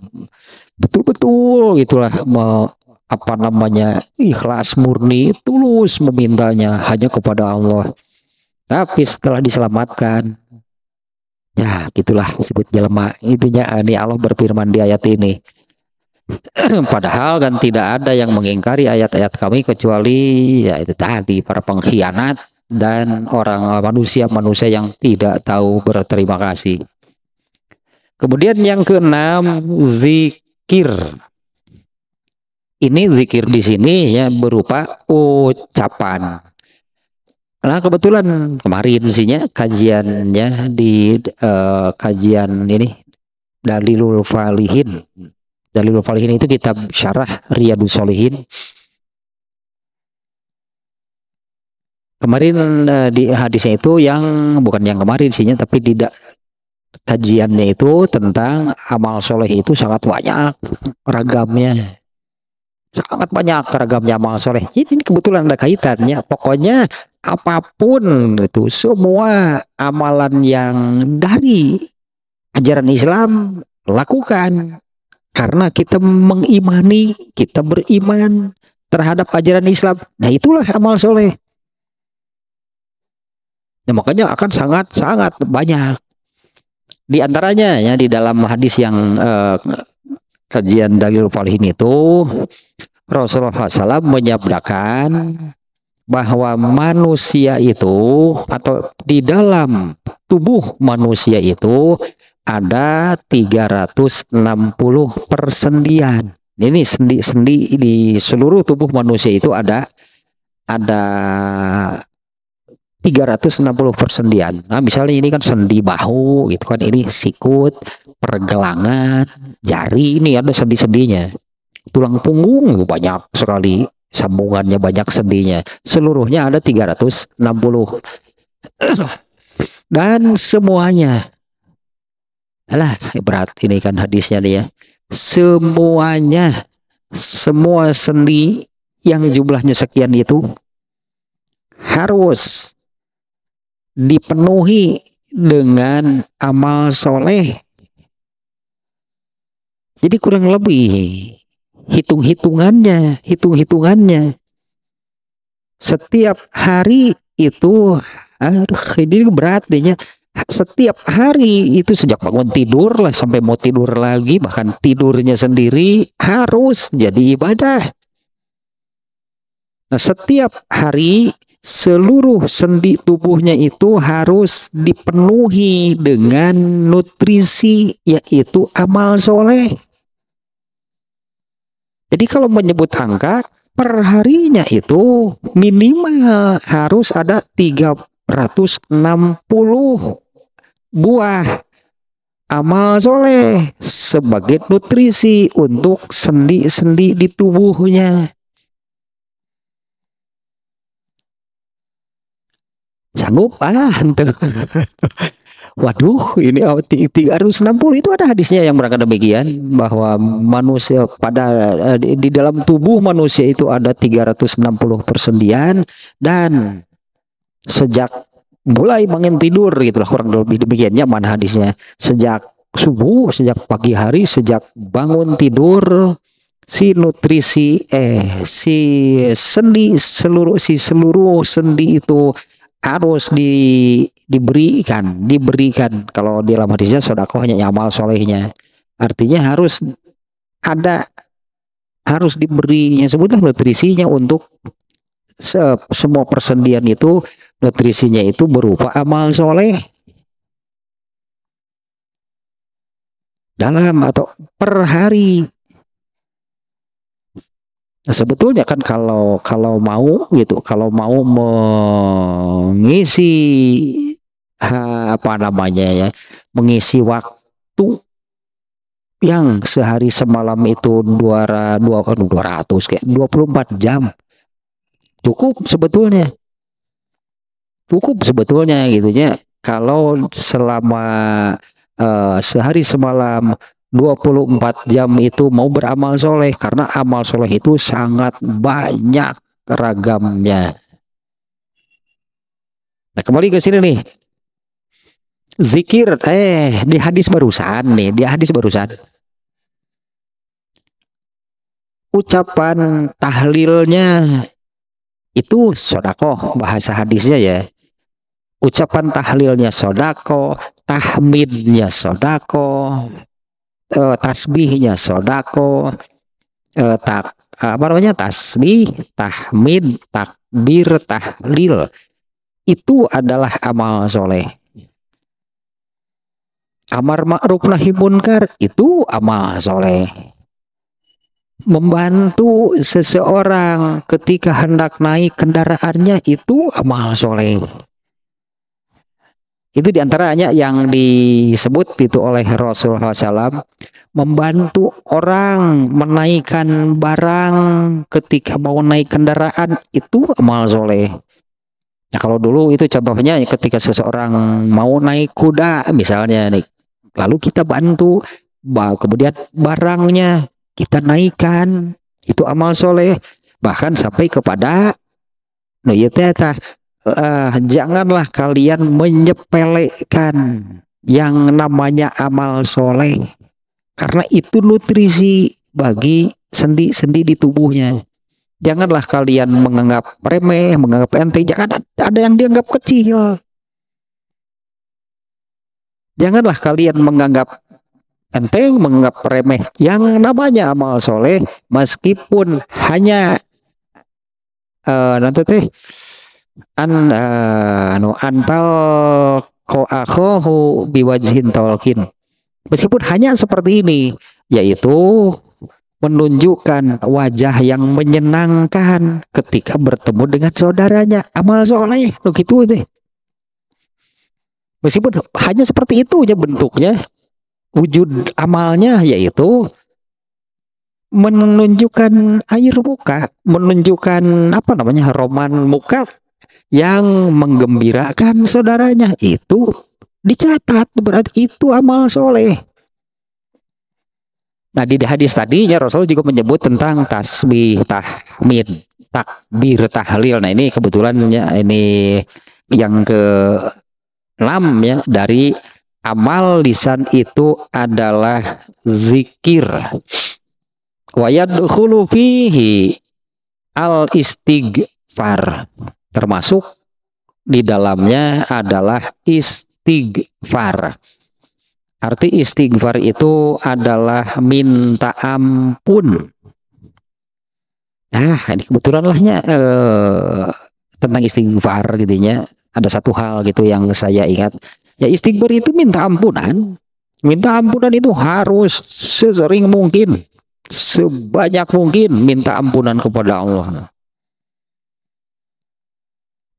betul-betul itulah me, apa namanya ikhlas murni tulus memintanya hanya kepada Allah tapi setelah diselamatkan ya gitulah disebut jelema intinya ini Allah berfirman di ayat ini Padahal kan tidak ada yang mengingkari ayat-ayat kami kecuali ya itu tadi para pengkhianat dan orang manusia-manusia yang tidak tahu berterima kasih. Kemudian yang keenam zikir. Ini zikir di sini ya berupa ucapan. Nah kebetulan kemarin sihnya kajiannya di uh, kajian ini Dalilul Falihin Dalilul Falihin itu kitab syarah Riyadus Solihin. Kemarin uh, di hadisnya itu yang bukan yang kemarin sihnya tapi tidak kajiannya itu tentang amal soleh itu sangat banyak ragamnya sangat banyak ragamnya amal soleh ini kebetulan ada kaitannya pokoknya apa pun itu semua amalan yang dari ajaran Islam lakukan karena kita mengimani, kita beriman terhadap ajaran Islam. Nah itulah amal soleh. Nah, makanya akan sangat-sangat banyak. Di antaranya ya di dalam hadis yang uh, kajian dalil falihin itu Rasulullah SAW menyabdakan bahwa manusia itu atau di dalam tubuh manusia itu ada 360 persendian. Ini sendi-sendi di seluruh tubuh manusia itu ada ada 360 persendian. Nah, misalnya ini kan sendi bahu gitu kan, ini sikut, pergelangan, jari ini ada sendi-sendinya. Tulang punggung banyak sekali sambungannya banyak sendinya. Seluruhnya ada 360. Dan semuanya Alah, berat ini kan hadisnya dia. Semuanya, semua sendi yang jumlahnya sekian itu harus dipenuhi dengan amal soleh. Jadi kurang lebih hitung-hitungannya, hitung-hitungannya. Setiap hari itu, aduh ini berat dehnya setiap hari itu sejak bangun tidur lah sampai mau tidur lagi bahkan tidurnya sendiri harus jadi ibadah. Nah, setiap hari seluruh sendi tubuhnya itu harus dipenuhi dengan nutrisi yaitu amal soleh. Jadi kalau menyebut angka perharinya itu minimal harus ada 360 buah amal soleh sebagai nutrisi untuk sendi-sendi di tubuhnya. Sanggup? Ah Waduh, ini 360 itu ada hadisnya yang berangkat demikian bahwa manusia pada eh, di dalam tubuh manusia itu ada 360 persendian dan sejak mulai bangun tidur gitulah kurang lebih demikiannya mana hadisnya. Sejak subuh sejak pagi hari sejak bangun tidur si nutrisi eh si sendi seluruh si seluruh sendi itu harus di diberikan diberikan. Kalau di dalam hadisnya sodakohnya amal solehnya. Artinya harus ada harus diberinya sebutlah nutrisinya untuk se semua persendian itu nutrisinya itu berupa amal soleh. Dalam atau per hari. Nah, sebetulnya kan kalau kalau mau gitu, kalau mau mengisi ha, apa namanya ya, mengisi waktu yang sehari semalam itu dua dua dua ratus kayak 24 jam. Cukup sebetulnya. Cukup sebetulnya gitu ya kalau selama uh, sehari semalam 24 jam itu mau beramal soleh karena amal soleh itu sangat banyak ragamnya. Nah, kembali ke sini nih. Zikir eh di hadis barusan nih, di hadis barusan. Ucapan tahlilnya itu sodako bahasa hadisnya ya. Ucapan tahlilnya sodako, tahmidnya sodako, eh, tasbihnya sodako, eh, tak apa namanya tasbih, tahmid, takbir, tahlil itu adalah amal soleh. Amar ma'ruf nahi munkar itu amal soleh. Membantu seseorang ketika hendak naik kendaraannya itu amal soleh. Itu di antaranya yang disebut itu oleh Rasulullah SAW membantu orang menaikkan barang ketika mau naik kendaraan itu amal soleh. Nah, kalau dulu itu contohnya ketika seseorang mau naik kuda misalnya nih, lalu kita bantu, kemudian barangnya kita naikkan, itu amal soleh. Bahkan sampai kepada no ya uh, janganlah kalian menyepelekan yang namanya amal soleh karena itu nutrisi bagi sendi-sendi di tubuhnya. Janganlah kalian menganggap remeh, menganggap enteng. Jangan ada yang dianggap kecil. Janganlah kalian menganggap enteng, menganggap remeh. Yang namanya amal soleh, meskipun hanya uh, nanti teh an uh, anu antal ko akhohu biwajhin tolkin. Meskipun hanya seperti ini, yaitu menunjukkan wajah yang menyenangkan ketika bertemu dengan saudaranya amal soleh begitu deh meskipun hanya seperti itu aja bentuknya wujud amalnya yaitu menunjukkan air muka menunjukkan apa namanya roman muka yang menggembirakan saudaranya itu dicatat berarti itu amal soleh Nah di hadis tadinya Rasul juga menyebut tentang tasbih, tahmid, takbir, tahlil. Nah ini kebetulannya ini yang ke enam ya dari amal lisan itu adalah zikir. Wa yadkhulu fihi al istighfar. Termasuk di dalamnya adalah istighfar. Arti istighfar itu adalah minta ampun. Nah, ini kebetulan lahnya eh, tentang istighfar gitu ya. Ada satu hal gitu yang saya ingat. Ya istighfar itu minta ampunan. Minta ampunan itu harus sesering mungkin. Sebanyak mungkin minta ampunan kepada Allah.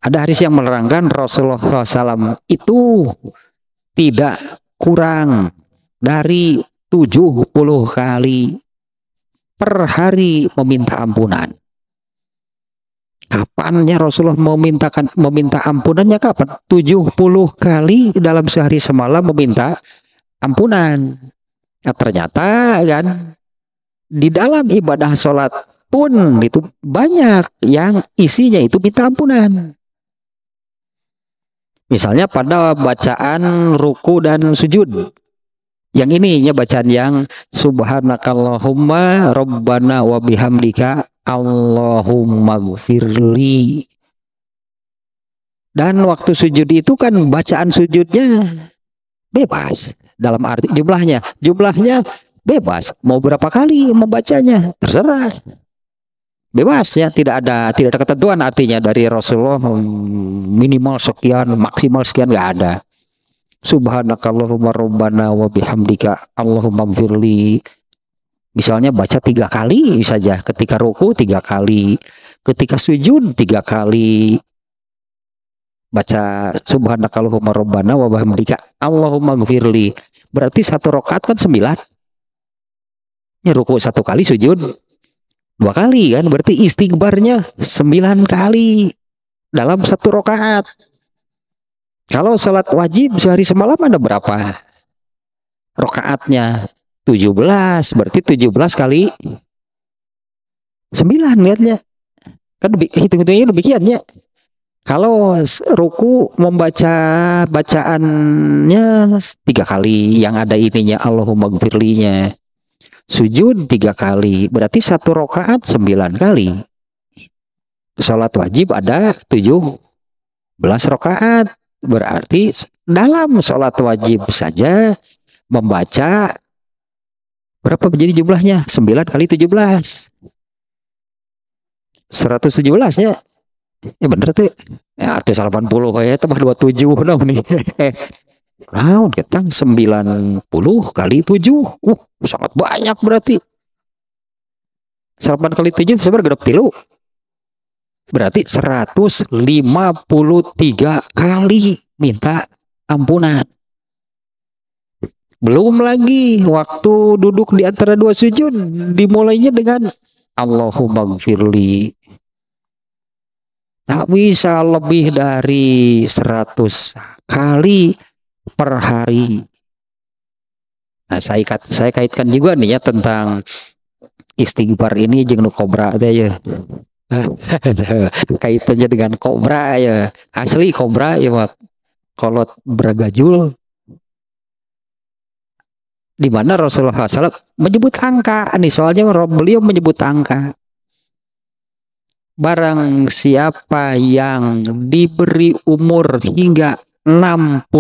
Ada hadis yang menerangkan Rasulullah SAW itu tidak kurang dari 70 kali per hari meminta ampunan. Kapannya Rasulullah memintakan meminta ampunannya kapan? 70 kali dalam sehari semalam meminta ampunan. Nah, ternyata kan di dalam ibadah sholat pun itu banyak yang isinya itu minta ampunan. Misalnya pada bacaan ruku dan sujud. Yang ini ya bacaan yang subhanakallahumma rabbana wa bihamdika Allahumma gfirli. Dan waktu sujud itu kan bacaan sujudnya bebas dalam arti jumlahnya. Jumlahnya bebas. Mau berapa kali membacanya terserah bebas ya. Tidak ada tidak ada ketentuan artinya dari Rasulullah hmm, minimal sekian maksimal sekian. Nggak ada. Subhanakallahumma rabbana wa bihamdika allahumma gfirli misalnya baca tiga kali saja ketika ruku tiga kali ketika sujud tiga kali. Baca subhanakallahumma rabbana wa bihamdika allahumma gfirli berarti satu rakaat kan sembilan. Ya ruku satu kali sujud dua kali kan berarti istighbarnya sembilan kali dalam satu rakaat kalau sholat wajib sehari semalam ada berapa rakaatnya 17 berarti 17 kali 9 lihatnya Kan hitung-hitungnya demikian ya. Kalau ruku membaca bacaannya tiga kali, yang ada ininya Allahumma gfirlinya. Sujud tiga kali, berarti satu rokaat sembilan kali. Sholat wajib ada tujuh belas rokaat, berarti dalam sholat wajib saja membaca berapa menjadi jumlahnya? Sembilan kali tujuh belas. 117 ya ya bener tuh ya tuh 80 kayak tambah 27 nah nih Naon ketang 90 kali 7 uh sangat banyak berarti. 8 kali 7 sebenarnya gedap tilu. Berarti 153 kali minta ampunan. Belum lagi waktu duduk di antara dua sujud dimulainya dengan Allahumma gfirli tak bisa lebih dari 100 kali per hari. Nah, saya kait, saya kaitkan juga nih ya tentang istighfar ini jeng kobra teh ya. Kaitannya dengan kobra ya. Asli kobra ya mak kolot beragajul di mana Rasulullah SAW menyebut angka nih soalnya beliau menyebut angka Barang siapa yang diberi umur hingga 60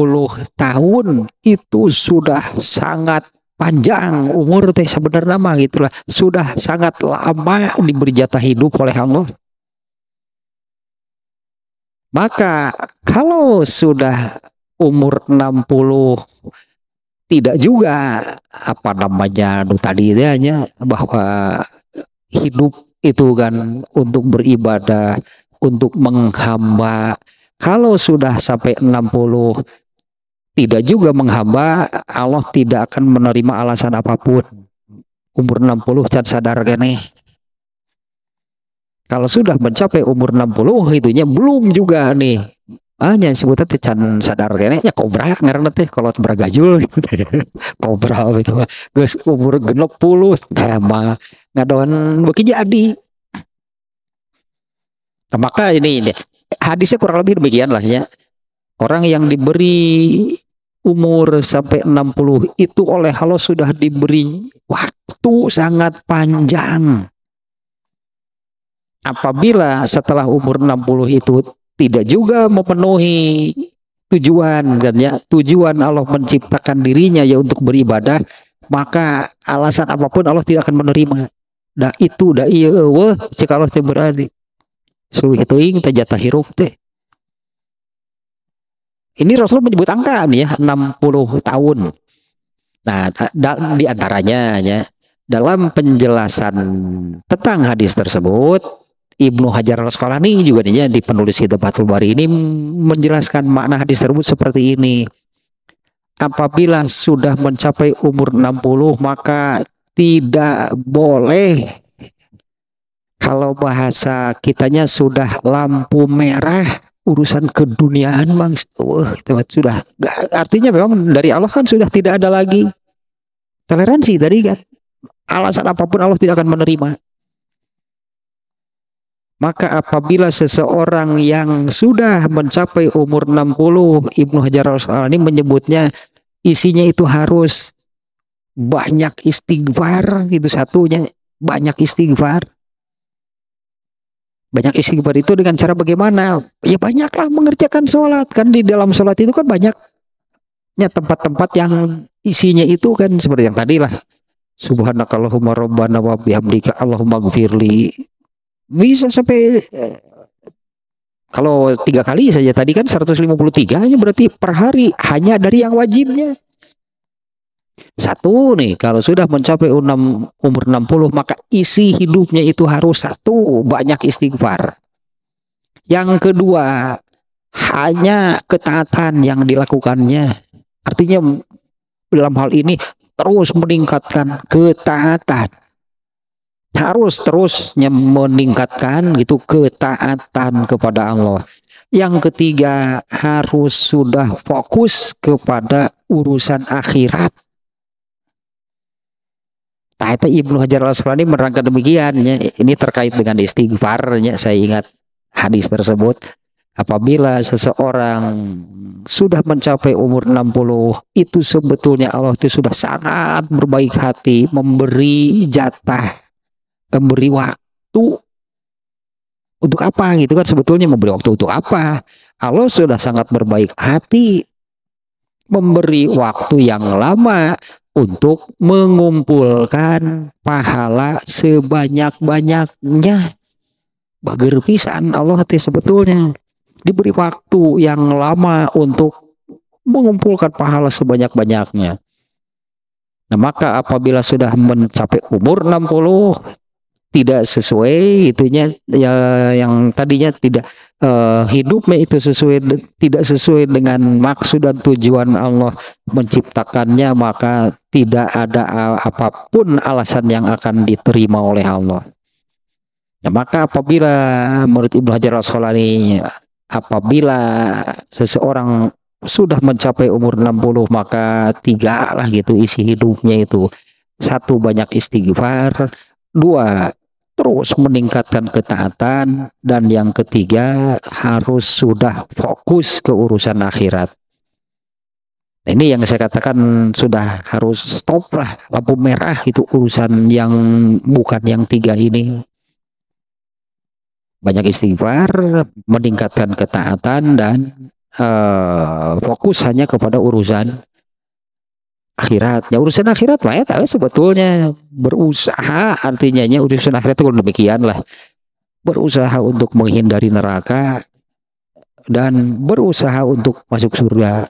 tahun itu sudah sangat panjang umur teh sebenarnya mah gitulah sudah sangat lama diberi jatah hidup oleh Allah maka kalau sudah umur 60 tidak juga apa namanya tadi hanya bahwa hidup itu kan untuk beribadah, untuk menghamba. Kalau sudah sampai 60 tidak juga menghamba, Allah tidak akan menerima alasan apa pun. Umur 60 can sadar gini. Kalau sudah mencapai umur 60 itunya belum juga nih. Hanya sebutnya teh can sadar nya kobra ngaranna teh kalau bergajul gitu. Kobra gitu. Geus umur genep puluh emang ngadon beki jadi. Nah, maka ini, ini hadisnya kurang lebih demikian lah ya. Orang yang diberi umur sampai 60 itu oleh Allah sudah diberi waktu sangat panjang. Apabila setelah umur 60 itu tidak juga memenuhi tujuan dan ya tujuan Allah menciptakan dirinya ya untuk beribadah maka alasan apa pun Allah tidak akan menerima. Dah itu dah iya wah cek Allah berani suruh itu ing jatah hirup teh ini Rasul menyebut angka nih ya 60 tahun nah di antaranya ya dalam penjelasan tentang hadis tersebut Ibnu Hajar al Asqalani juga nih ya, di penulis kitab Fathul Bari ini menjelaskan makna hadis tersebut seperti ini. Apabila sudah mencapai umur 60 maka tidak boleh kalau bahasa kitanya sudah lampu merah urusan keduniaan bang wah itu sudah artinya memang dari Allah kan sudah tidak ada lagi toleransi tadi kan. Alasan apa pun Allah tidak akan menerima. Maka apabila seseorang yang sudah mencapai umur 60, Ibnu Hajar al-Asqalani menyebutnya isinya itu harus banyak istighfar itu satunya, banyak istighfar. Banyak istighfar itu dengan cara bagaimana? Ya banyaklah mengerjakan sholat kan di dalam sholat itu kan banyaknya tempat-tempat yang isinya itu kan seperti yang tadi lah. Subhanakallahumma rabbana wa bihamdika Allahumma gfirli bisa sampai eh, kalau tiga kali saja tadi kan 153 hanya berarti per hari hanya dari yang wajibnya. Satu nih, kalau sudah mencapai umur 60 maka isi hidupnya itu harus satu, banyak istighfar. Yang kedua, hanya ketaatan yang dilakukannya. Artinya dalam hal ini terus meningkatkan ketaatan harus terus meningkatkan gitu ketaatan kepada Allah. Yang ketiga harus sudah fokus kepada urusan akhirat. Taita Ibnu Hajar al Asqalani menerangkan demikian ya. Ini terkait dengan istighfarnya saya ingat hadis tersebut. Apabila seseorang sudah mencapai umur 60 itu sebetulnya Allah itu sudah sangat berbaik hati memberi jatah memberi waktu untuk apa gitu kan sebetulnya memberi waktu untuk apa Allah sudah sangat berbaik hati memberi waktu yang lama untuk mengumpulkan pahala sebanyak-banyaknya. Bager pisan Allah teh sebetulnya diberi waktu yang lama untuk mengumpulkan pahala sebanyak-banyaknya. Nah, maka apabila sudah mencapai umur 60 tidak sesuai itunya ya yang tadinya tidak uh, hidupnya itu sesuai tidak sesuai dengan maksud dan tujuan Allah menciptakannya maka tidak ada apa pun alasan yang akan diterima oleh Allah. Ya, maka apabila menurut Ibnu Hajar Asqalani apabila seseorang sudah mencapai umur 60 maka tiga lah gitu isi hidupnya itu satu banyak istighfar dua terus meningkatkan ketaatan dan yang ketiga harus sudah fokus ke urusan akhirat. Ini yang saya katakan sudah harus stop lah lampu merah itu urusan yang bukan yang tiga ini. Banyak istighfar, meningkatkan ketaatan dan uh, fokus hanya kepada urusan akhirat. Ya urusan akhirat lah ya sebetulnya berusaha artinya nya urusan akhirat itu demikian lah. Berusaha untuk menghindari neraka dan berusaha untuk masuk surga.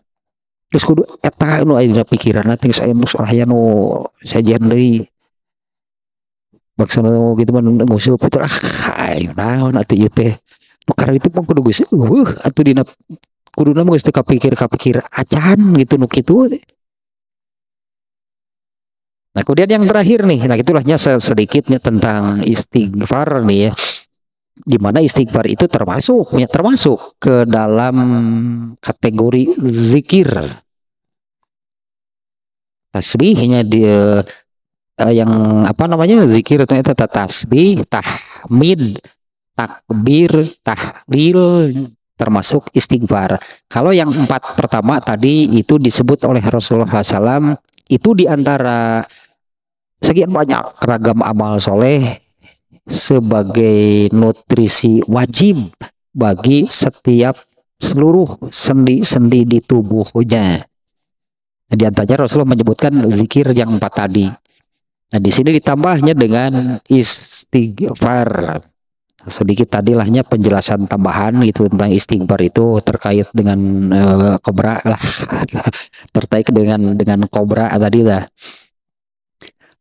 Terus kudu eta nu aya pikiran nanti saya nu soraya nu sajian deui. Maksudnya gitu mah ngusup itu ah ayo naon atuh ieu teh. Nu karena itu mah kudu geus uh atuh dina kuduna mah geus teu kapikir-kapikir acan gitu nu kitu Nah, kemudian yang terakhir nih, nah itulahnya sedikitnya tentang istighfar nih ya. Di mana istighfar itu termasuk ya termasuk ke dalam kategori zikir. Tasbihnya dia uh, yang apa namanya zikir itu itu tasbih, tahmid, takbir, tahlil termasuk istighfar. Kalau yang empat pertama tadi itu disebut oleh Rasulullah SAW itu di antara sekian banyak ragam amal soleh sebagai nutrisi wajib bagi setiap seluruh sendi-sendi di tubuhnya. Nah, di antaranya Rasulullah menyebutkan zikir yang empat tadi. Nah, di sini ditambahnya dengan istighfar. Sedikit tadilahnya penjelasan tambahan gitu tentang istighfar itu terkait dengan uh, kobra lah, terkait dengan dengan kobra tadi lah.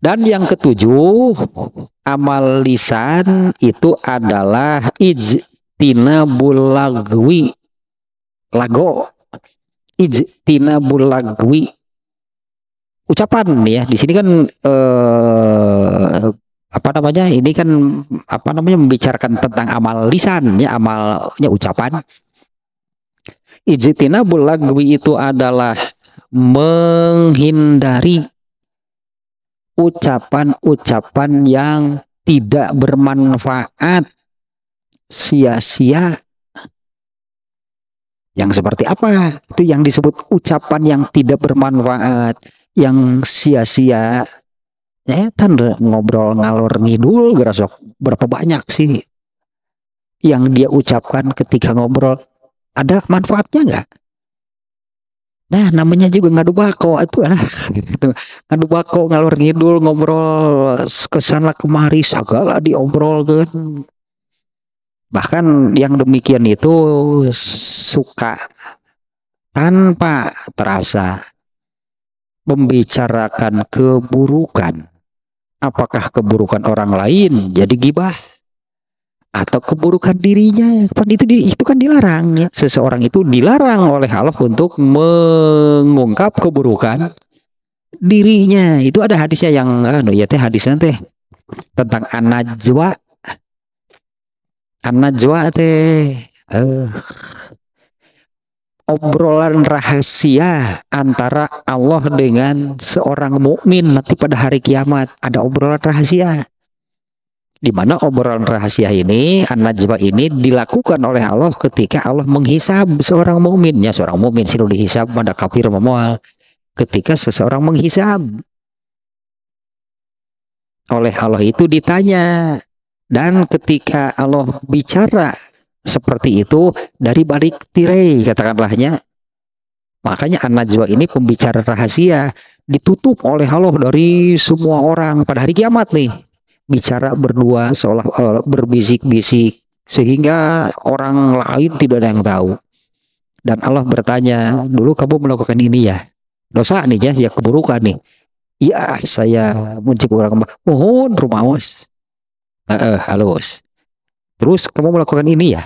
Dan yang ketujuh, amal lisan itu adalah ijtina bulagwi lago. Ijtina bulagwi ucapan ya di sini kan eh, apa namanya ini kan apa namanya membicarakan tentang amal lisan ya amalnya ucapan. Ijtina bulagwi itu adalah menghindari ucapan-ucapan yang tidak bermanfaat sia-sia. Yang seperti apa? Itu yang disebut ucapan yang tidak bermanfaat yang sia-sia. Ya tanda ngobrol ngalor ngidul gerasok berapa banyak sih yang dia ucapkan ketika ngobrol. Ada manfaatnya nggak Nah, namanya juga ngadu bako itu lah gitu. Ngadu bako ngalor ngidul ngobrol ke sana kemari segala diobrol kan. Bahkan yang demikian itu suka tanpa terasa membicarakan keburukan. Apakah keburukan orang lain jadi gibah? Atau keburukan dirinya. Kan itu itu kan dilarang ya. Seseorang itu dilarang oleh Allah untuk mengungkap keburukan dirinya. Itu ada hadisnya yang anu ya teh hadisnya teh tentang anajwa anajwa teh uh, obrolan rahasia antara Allah dengan seorang mukmin nanti pada hari kiamat. Ada obrolan rahasia di mana obrolan rahasia ini an-najwa ini dilakukan oleh Allah ketika Allah menghisab seorang mukminnya seorang mukmin sih dihisab pada kafir memual ketika seseorang menghisab oleh Allah itu ditanya dan ketika Allah bicara seperti itu dari balik tirai katakanlahnya. Makanya An-Najwa ini pembicara rahasia ditutup oleh Allah dari semua orang pada hari kiamat nih. Bicara berdua seolah olah berbisik-bisik sehingga orang lain tidak ada yang tahu. Dan Allah bertanya, dulu kamu melakukan ini ya? Dosa nih ya, ya keburukan nih. Iya, saya muncik orang mohon rumah bos. Eh, uh, halus. Terus kamu melakukan ini ya?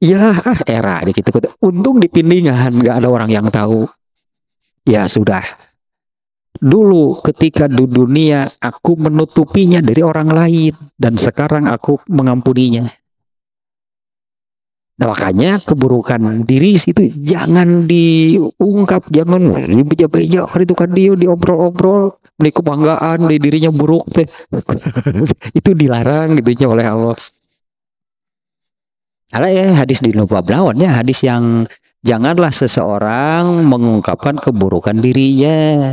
Ya era gitu. Untung di pindingan nggak ada orang yang tahu. Ya sudah. Dulu ketika di dunia aku menutupinya dari orang lain dan sekarang aku mengampuninya. Nah makanya keburukan diri itu jangan diungkap, jangan dibeja-beja, itu kan dia diobrol-obrol, beli kebanggaan di dirinya buruk teh. itu dilarang gitu oleh Allah. Ada ya hadis di Nuba Blawannya hadis yang janganlah seseorang mengungkapkan keburukan dirinya.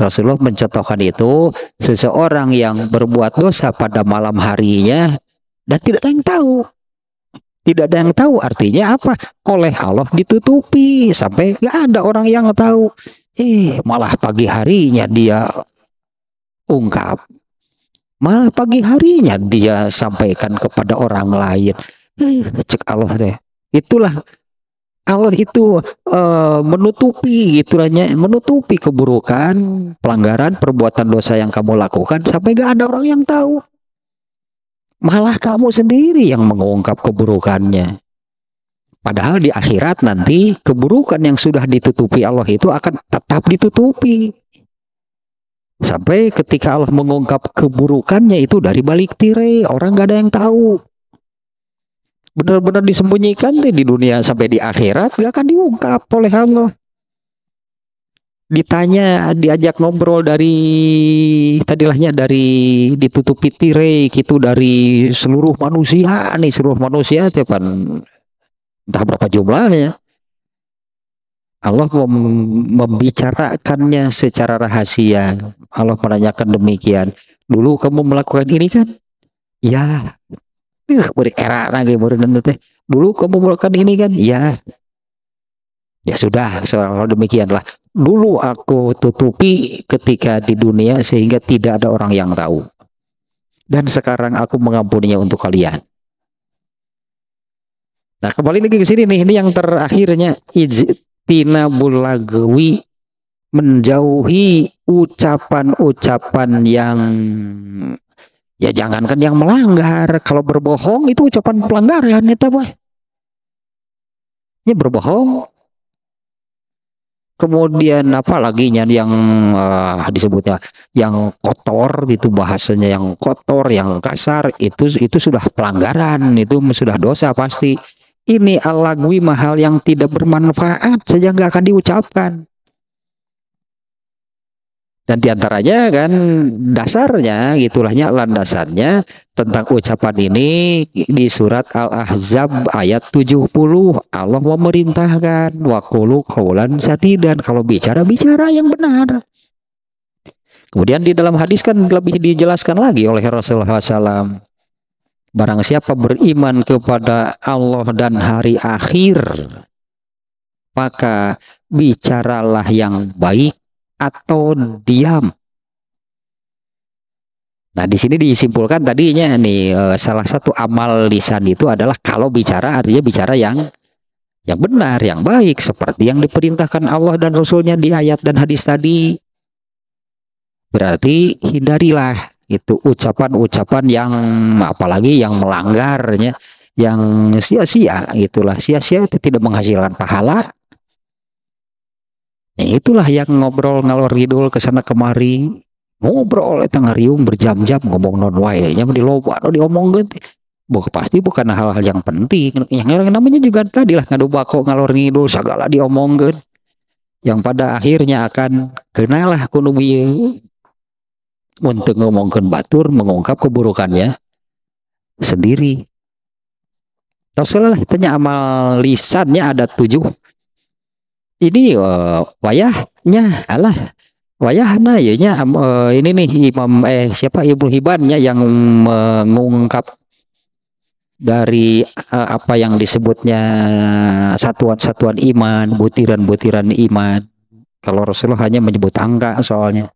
Rasulullah mencontohkan itu seseorang yang berbuat dosa pada malam harinya dan tidak ada yang tahu. Tidak ada yang tahu artinya apa? Oleh Allah ditutupi sampai gak ada orang yang tahu. Eh malah pagi harinya dia ungkap. Malah pagi harinya dia sampaikan kepada orang lain cek Allah teh itulah Allah itu uh, menutupi itulah,nya menutupi keburukan pelanggaran perbuatan dosa yang kamu lakukan sampai gak ada orang yang tahu. Malah kamu sendiri yang mengungkap keburukannya. Padahal di akhirat nanti keburukan yang sudah ditutupi Allah itu akan tetap ditutupi. Sampai ketika Allah mengungkap keburukannya itu dari balik tirai orang gak ada yang tahu benar-benar disembunyikan deh di dunia sampai di akhirat gak akan diungkap oleh Allah. Ditanya diajak ngobrol dari tadilahnya dari ditutupi tirai gitu dari seluruh manusia nih seluruh manusia tiapan entah berapa jumlahnya. Allah mem membicarakannya secara rahasia. Allah menanyakan demikian. Dulu kamu melakukan ini kan? Ya Ih, beri era lagi baru nanti. Dulu kamu melakukan ini kan? Ya. Ya sudah, soal demikianlah. Dulu aku tutupi ketika di dunia sehingga tidak ada orang yang tahu. Dan sekarang aku mengampuninya untuk kalian. Nah, kembali lagi ke sini nih. Ini yang terakhirnya ijtina bulagwi menjauhi ucapan-ucapan yang Ya jangankan yang melanggar, kalau berbohong itu ucapan pelanggaran itu apa? Ini berbohong. Kemudian apa lagi yang uh, disebutnya yang kotor gitu bahasanya yang kotor, yang kasar itu itu sudah pelanggaran, itu sudah dosa pasti. Ini alagwi mahal yang tidak bermanfaat saja nggak akan diucapkan. Dan di antaranya kan dasarnya gitulahnya landasannya tentang ucapan ini di surat Al-Ahzab ayat 70 Allah memerintahkan wakulu kaulan sadidan kalau bicara bicara yang benar. Kemudian di dalam hadis kan lebih dijelaskan lagi oleh Rasulullah SAW. Barang siapa beriman kepada Allah dan hari akhir, maka bicaralah yang baik atau diam. Nah, di sini disimpulkan tadinya nih eh, salah satu amal lisan itu adalah kalau bicara artinya bicara yang yang benar, yang baik seperti yang diperintahkan Allah dan Rasulnya di ayat dan hadis tadi. Berarti hindarilah itu ucapan-ucapan yang apalagi yang melanggarnya, yang sia-sia gitulah. Sia-sia itu tidak menghasilkan pahala, Ya, itulah yang ngobrol ngalor ngidul ke sana kemari. Ngobrol eta ngariung berjam-jam ngomong non wae. Nya di loba no diomong bukan pasti bukan hal-hal yang penting. Yang namanya juga tadi lah ngadu bako ngalor ngidul segala diomongkan yang pada akhirnya akan kenalah kuno untuk ngomongkan batur mengungkap keburukannya sendiri. Rasulullah tanya amal lisannya ada tujuh ini uh, wayahnya alah wayahna ya nya uh, ini nih Imam eh siapa Ibnu Hibannya yang mengungkap dari uh, apa yang disebutnya satuan-satuan iman, butiran-butiran iman. Kalau Rasulullah hanya menyebut angka soalnya.